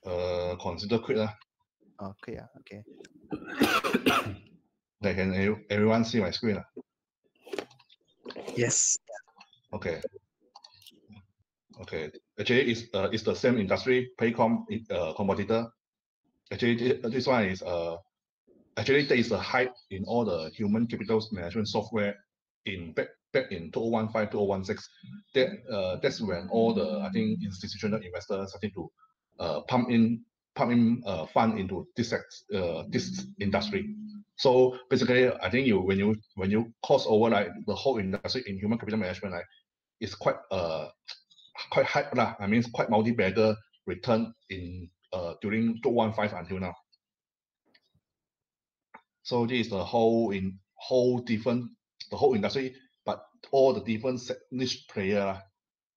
Uh, consider quick lah. Oh, quick ah. Okay. Like can ev- everyone see my screen lah. Yes. Okay. Okay. Actually, it's uh, it's the same industry. Paycom uh, competitor. Actually, this one is uh, actually there is a hype in all the human capital management software in back back in 2015, 2016. That uh, that's when all the I think institutional investors started to uh, pump in pump in uh, fund into this uh, this industry. So basically, I think you when you when you cross over like the whole industry in human capital management, like it's quite uh quite hype lah. I mean, it's quite multi-bagger return in uh during 2015 until now. So this is the whole in whole different the whole industry, but all the different niche player.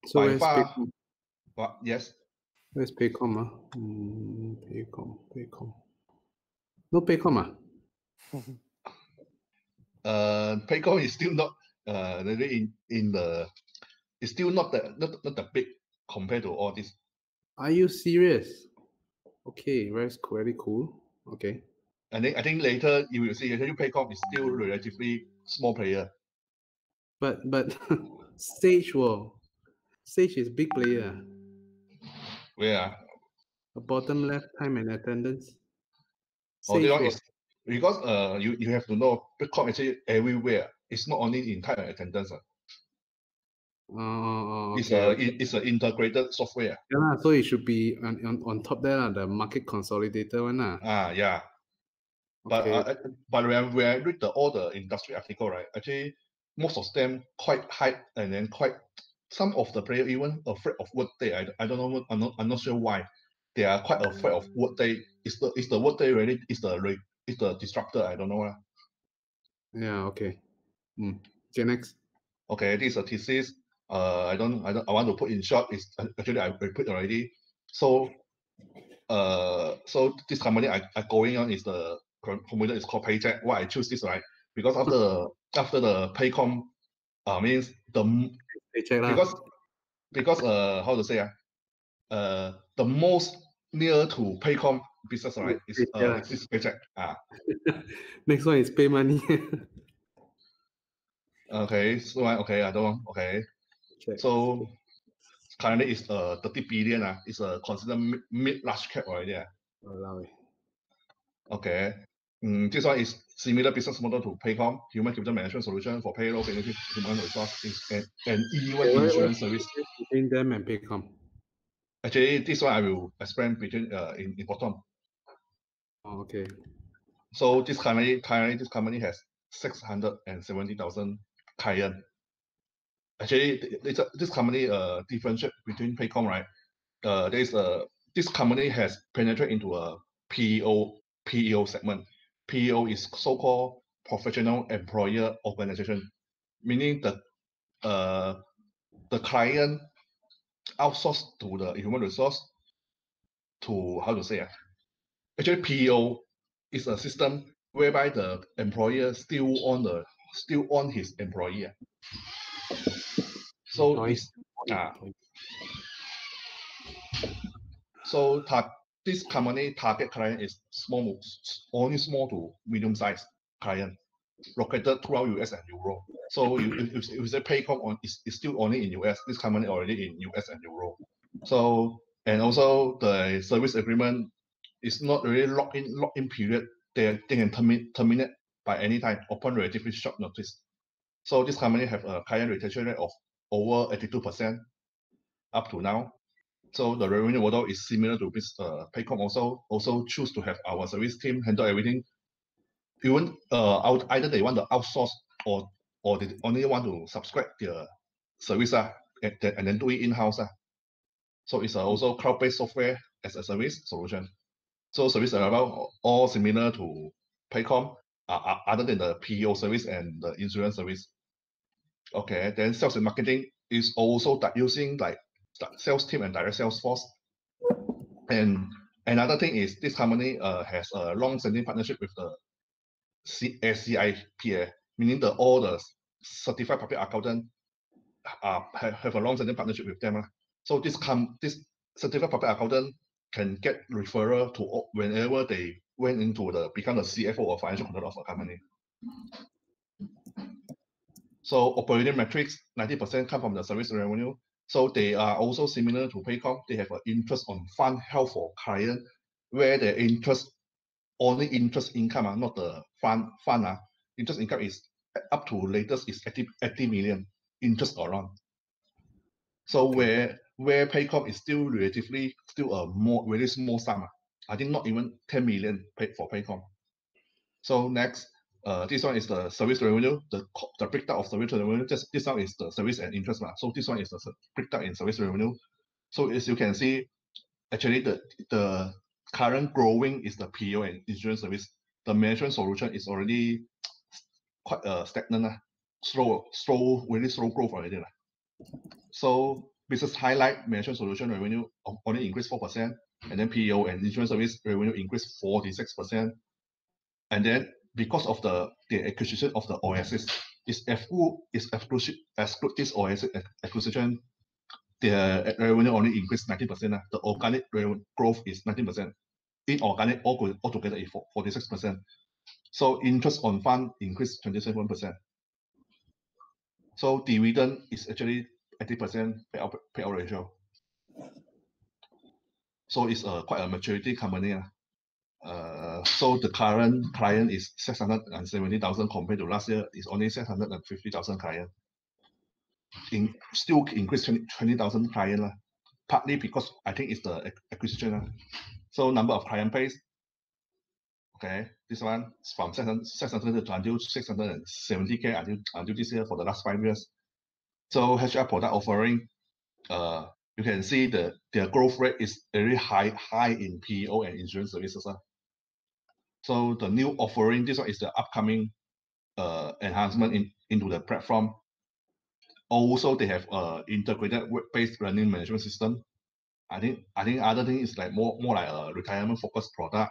So By far-? But yes, Where's Paycom? Ah? Mm, Paycom, Paycom. No Paycom ah? uh, Paycom is still not uh really in in the it's still not that not not that big compared to all this. Are you serious? Okay, very cool, very cool. Okay. I think I think later you will see actually Paycom is still relatively small player. But but Sage well, Sage is big player. Where ah? The bottom left time and attendance. Oh, Sage is because uh you, you have to know Bitcoin actually everywhere. It's not only in time and attendance. ah. Oh, oh, It's okay, a it- it's an integrated software. Yeah, so it should be on, on, on top there, the market consolidator one. Ah yeah. But Okay. uh, uh, but when, when I read the all the industry article, right? Actually, most of them quite hype and then quite some of the player even afraid of workday. I, I don't know. what- I'm not I'm not sure why. They are quite afraid of workday. Is the is the workday really is the is the disruptor? I don't know. Yeah, okay. Mm. Okay, next. Okay, this is a thesis. Uh, I don't, I don't, I want to put in short. Is actually I put already. So, uh, so this company I, I going on is the com- formula is called Paycheck. Why I choose this right? Because after after the Paycom, uh, means the Paycheck because because uh how to say ah, uh the most near to Paycom business right is uh Yeah. is this Paycheck. Ah, Next one is pay money. okay, so I- okay, I don't. Okay, Check. So currently it's uh 30 billion. Uh, it's a considered mid, mid large cap already. Uh. Okay. Mm, this one is similar business model to Paycom, human capital management solution for payroll, benefit, human resources, and, Okay, what- insurance what's service. Between them and Paycom. Actually, this one I will explain between uh in, in bottom. Oh, okay. So this company currently this company has 670,000 clients. Actually, th- this, this company uh differentiate between Paycom, right? Uh, there's a this company has penetrated into a PEO PEO segment. PEO is so-called professional employer organization, meaning the uh the client outsource to the human resource to how to say ah, actually PEO is a system whereby the employer still on the still on his employee. Ah. So it's uh, so tar- this company target client is small, only small to medium sized client located throughout US and Euro. So you, if, if, say Paycom on is, is still only in US, this company already in US and Euro. So and also the service agreement is not really lock in lock in period. They, they can terminate terminate by any time upon relatively short notice. So this company have a client retention rate of over 82% up to now. So the revenue model is similar to this uh, Paycom also also choose to have our service team handle everything. Even uh, out, either they want to outsource or or they only want to subscribe their service uh, and, then- and then do it in-house. Uh. So it's uh, also cloud-based software as a service solution. So service are about all similar to Paycom, uh, uh, other than the PEO service and the insurance service. Okay, then sales and marketing is also that using like sales team and direct sales force. And another thing is this company uh, has a long-standing partnership with the C- meaning the all the certified public accountant uh, have, a long-standing partnership with them. ah. So this com this certified public accountant can get referral to whenever they went into the become the CFO or financial controller of a company. So operating metrics, 90% come from the service revenue. So they are also similar to Paycom. They have an interest on fund health for client, where the interest only interest income, ah, not the fund fund. ah. Interest income is up to latest is 80, 80 million interest around. So where where Paycom is still relatively still a more very small sum. ah. I think not even 10 million paid for Paycom. So next, uh, this one is the service revenue, the the breakdown of service revenue. Just this one is the service and interest. lah. So this one is the breakdown in service revenue. So as you can see, actually the the current growing is the PEO and insurance service. The management solution is already quite uh, stagnant, lah. slow, slow, really slow growth already. lah. So business highlight management solution revenue only increased 4%, and then PEO and insurance service revenue increased 46%. And then because of the, the acquisition of the Oasis, is exclude is exclude this Oasis acquisition, the revenue only increased 90%. lah. The organic revenue growth is 19%. Inorganic all altogether is 46%. So interest on fund increased 27%. So dividend is actually 80% payout, payout ratio. So it's a quite a maturity company. ah. Uh, so the current client is 670,000 compared to last year is only 650,000 client. In, still increase 20 20,000 client lah. Partly because I think it's the acquisition. lah. So number of client base. Okay, this one is from 600 600 to until 670k until, until this year for the last five years. So HR product offering, uh, you can see the their growth rate is very high, high in PEO and insurance services. ah. So the new offering, this one is the upcoming uh, enhancement in, into the platform. Also, they have a integrated web-based learning management system. I think I think other thing is like more more like a retirement focused product,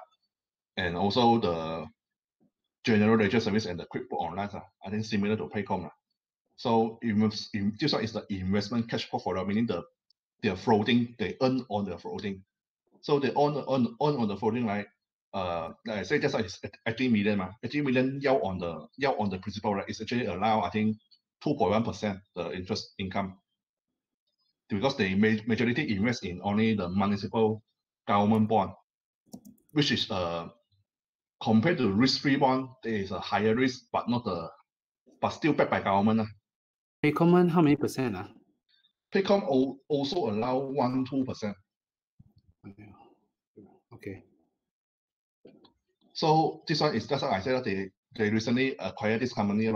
and also the general ledger service and the QuickBook Online. ah, I think similar to Paycom. ah. So in, this one is the investment cash portfolio, meaning the they're floating, they earn on the floating. So they earn on earn on the floating, right? Uh, like I say just like it's eight- 80 million. 80 million yield on the yield on the principal, right? It's actually allow, I think, 2.1% the interest income. Because they ma- majority invest in only the municipal government bond, which is uh compared to risk-free bond, there is a higher risk, but not the but still backed by government. ah. Paycom how many percent? Ah? Paycom also allow one two percent. Okay. So this one is just like I said, they they recently acquired this company.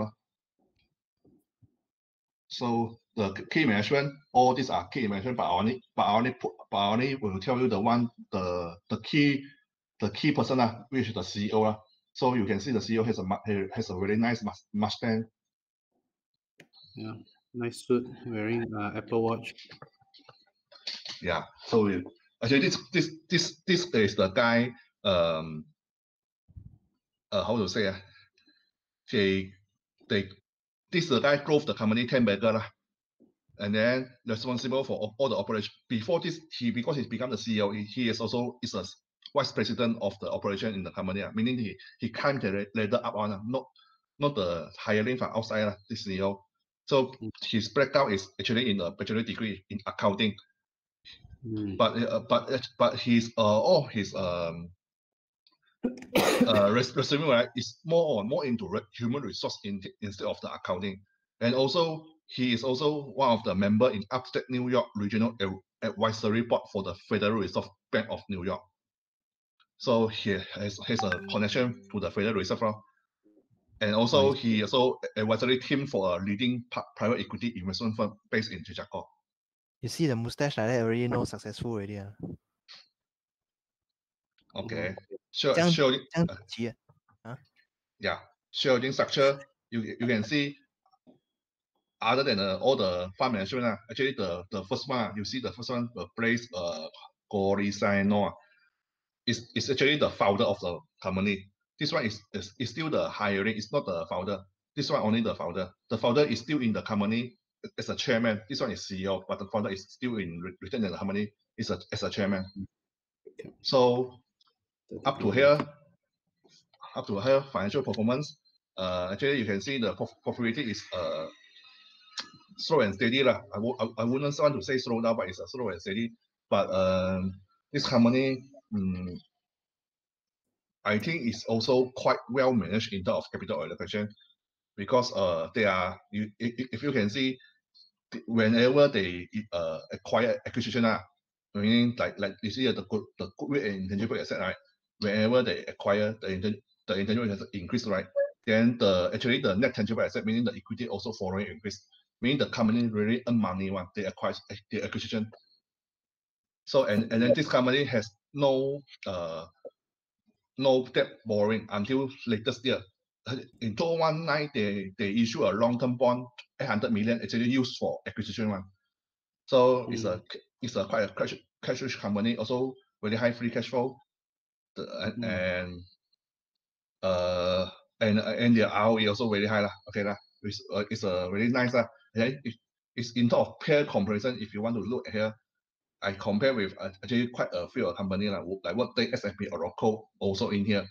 So the key management, all these are key management, but I only but I only put but I only will tell you the one the the key the key person lah, which is the CEO lah. So you can see the CEO has a has a really nice mus- Mustang. Yeah. Nice suit, wearing uh, Apple Watch. Yeah. So actually this this this this is the guy um uh how to say ah, they they this the guy drove the company ten bagger lah. and then responsible for all- the operation. Before this, he because he's become the CEO, he, he is also is a vice president of the operation in the company, meaning he he climbed the ladder up on, not not the hiring from outside, the CEO. So his background is actually in a bachelor degree in accounting, Mm. but uh, but uh, but his uh all his um uh resume right is more on more into human resource in, instead of the accounting, and also he is also one of the member in upstate New York Regional Ad- Advisory Board for the Federal Reserve Bank of New York. So he has, has a connection to the Federal Reserve, and also he also advisory team for a leading private equity investment firm based in Chicago. You see the mustache like that already know successful already. ah. Okay. So showing uh, yeah, shielding structure. You you can see other than uh, all the farm management, uh, actually the, the first one, you see the first one the place uh Golisano. Ah, is is actually the founder of the company. This one is, is, is still the hiring, it's not the founder. This one only the founder. The founder is still in the company as a chairman. This one is CEO, but the founder is still in retained in the company is a, as a chairman. So up to here, up to here, financial performance. Uh, actually, you can see the prof- profitability is uh, slow and steady. lah. I w- I, I wouldn't want to say slow down, but it's a slow and steady. But um, this company, mm, I think is also quite well managed in terms of capital allocation because uh, they are, you, if you can see, whenever they uh, acquire acquisition, ah, meaning like like you see uh, the good the goodwill and intangible asset, right? Whenever they acquire the intan- the intangible asset increase, right? Then the actually the net tangible asset, meaning the equity also following increase, meaning the company really earn money when they acquire the acquisition. So and and then this company has no uh no debt borrowing until latest year. In 2019, they they issue a long-term bond, 800 million actually used for acquisition one. So it's a c- it's a quite a cash cash rich company, also very high free cash flow. The, and, and uh and uh, and their ROE also very high lah. Okay lah. It's uh, it's a really nice lah. Okay, it, it's in terms of peer comparison. If you want to look here, I compare with uh, actually quite a few company like like Workday, SAP, Oracle also in here.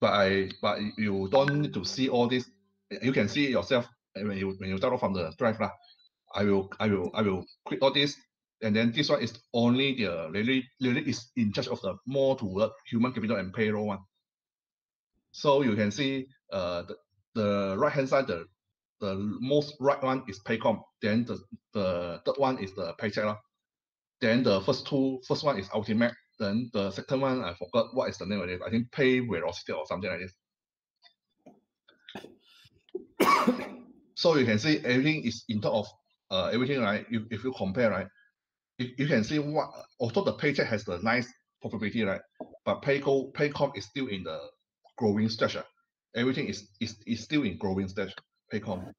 But I but you don't need to see all this. You can see yourself uh, when you when you start off from the drive lah. I will I will I will quit all this. And then this one is only the really really is in charge of the more toward human capital and payroll one. So you can see uh the, the right hand side the the most right one is Paycom. Then the the third one is the paycheck. lah. Then the first two first one is Ultimate. Then the second one I forgot what is the name of it. I think Pay Velocity or something like this. so you can see everything is in terms of uh everything right. You, if you compare right, you, you can see what although the paycheck has the nice profitability right, but Payco Paycom is still in the growing stage. ah. Everything is is is still in growing stage. Paycom.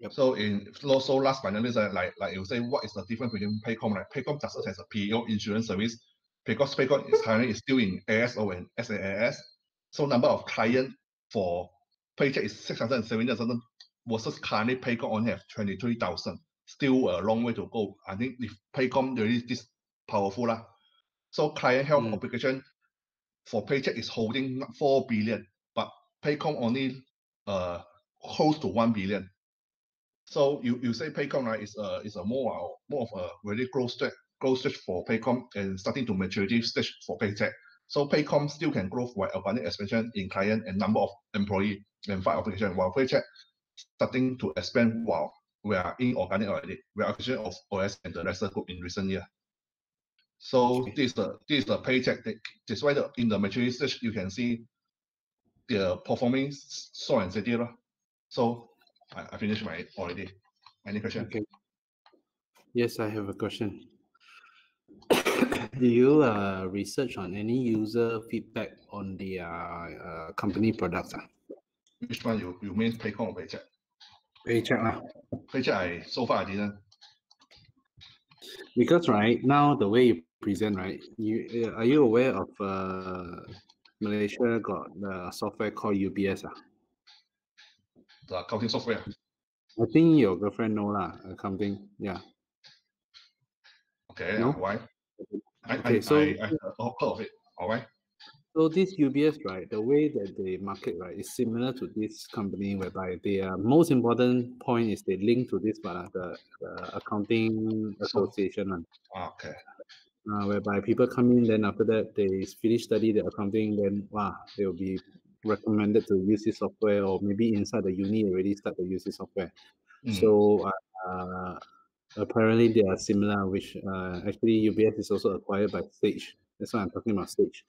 Yep. So in so so last but not least, like like you say, what is the difference between Paycom? Right, Paycom does not has a PEO insurance service because Paycom is currently is still in ASO and SaaS. So number of client for Paycheck is six hundred and seventy thousand versus currently Paycom only have twenty three thousand. Still a long way to go. I think if Paycom really this powerful lah. So client health obligation for Paycheck is holding four billion, but Paycom only uh close to one billion. So you, you say Paycom right is a is a more uh, more of a really growth stage growth stage for Paycom and starting to maturity stage for Paycheck. So Paycom still can grow while organic expansion in client and number of employee and file application while Paycheck starting to expand while we are inorganic already. We are acquisition of OS and the Rest Group in recent year. So this is the this is the Paycheck. that- That's why the in the maturity stage you can see the performing s- so and lah. So I, I finished my already. Any question? Okay. Yes, I have a question. Do you uh, research on any user feedback on the uh, uh, company products? Which one you, you mean Paycom or Paycheck? Paycheck lah. Paycheck, I so far I didn't. Because right now the way you present, right? You uh, are you aware of uh, Malaysia got the software called UBS? Ah? The accounting software. I think your girlfriend know lah, accounting. Yeah. Okay, No? why? I, Okay, I, so- I, I heard of it. All right. So this UBS, right, the way that they market, right, is similar to this company whereby their most important point is they link to this one, uh, the, the accounting association one. Okay. uh, whereby people come in, then after that they finish study the accounting, then wow, they will be recommended to use this software, or maybe inside the uni already start to use this software. Mm. So uh, apparently they are similar, which uh, actually UBS is also acquired by Sage. That's why I'm talking about Sage.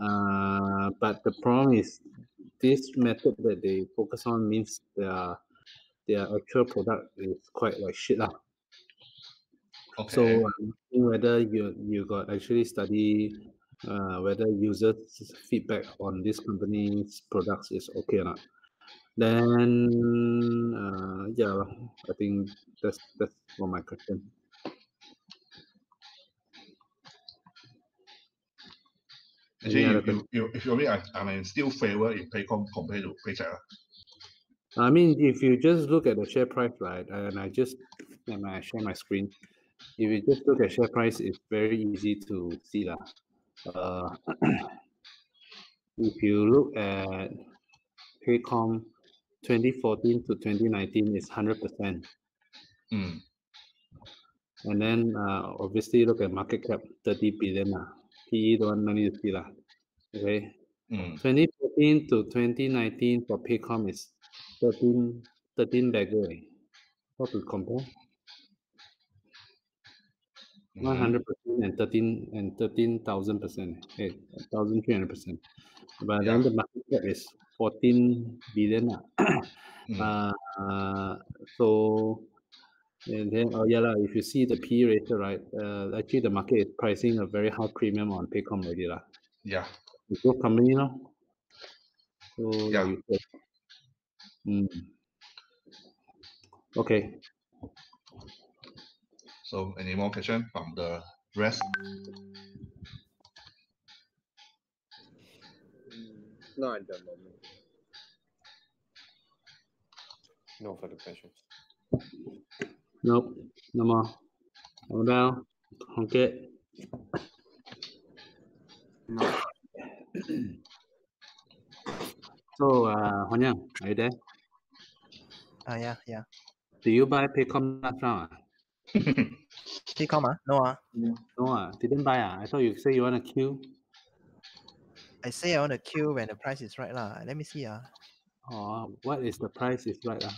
Uh, but the problem is this method that they focus on means their their actual product is quite like shit lah. Okay. So um, whether you you got actually study uh, whether users feedback on this company's products is okay or not. Then uh, yeah, I think that's that's for my question. Actually, Any you, you, you, if you me, I, I mean, still favor in Paycom compared to Paychex. I mean, if you just look at the share price, right, and I just let me share my screen. If you just look at share price, it's very easy to see lah. Uh, if you look at Paycom 2014 to 2019 is 100%. Mm. And then uh, obviously look at market cap 30 billion lah. PE the one no need to see lah. Okay. Mm. 2014 to 2019 for Paycom is 13 13 bagger. eh. How to compare? One Mhm. hundred percent and thirteen and thirteen thousand percent. Hey, thousand three hundred percent. But then Yeah. the market cap is fourteen billion. lah. Mm. Uh, so and then oh yeah lah, if you see the P ratio right, uh, actually the market is pricing a very high premium on Paycom already lah. Yeah. It's good company no. So Yeah. you can- Mm. Okay. So any more question from the rest? Not at the moment. No further questions. Nope. No more. Hold down. Okay. No. So, uh, Huan Yang, are you there? Ah, yeah, yeah. Do you buy Paycom last round? ah? Paycom, ah? No, ah. No, ah, didn't buy. Ah. I thought you say you want to queue. I say I want to queue when the price is right, lah. Let me see, ah. Oh, what is the price is right? Ah?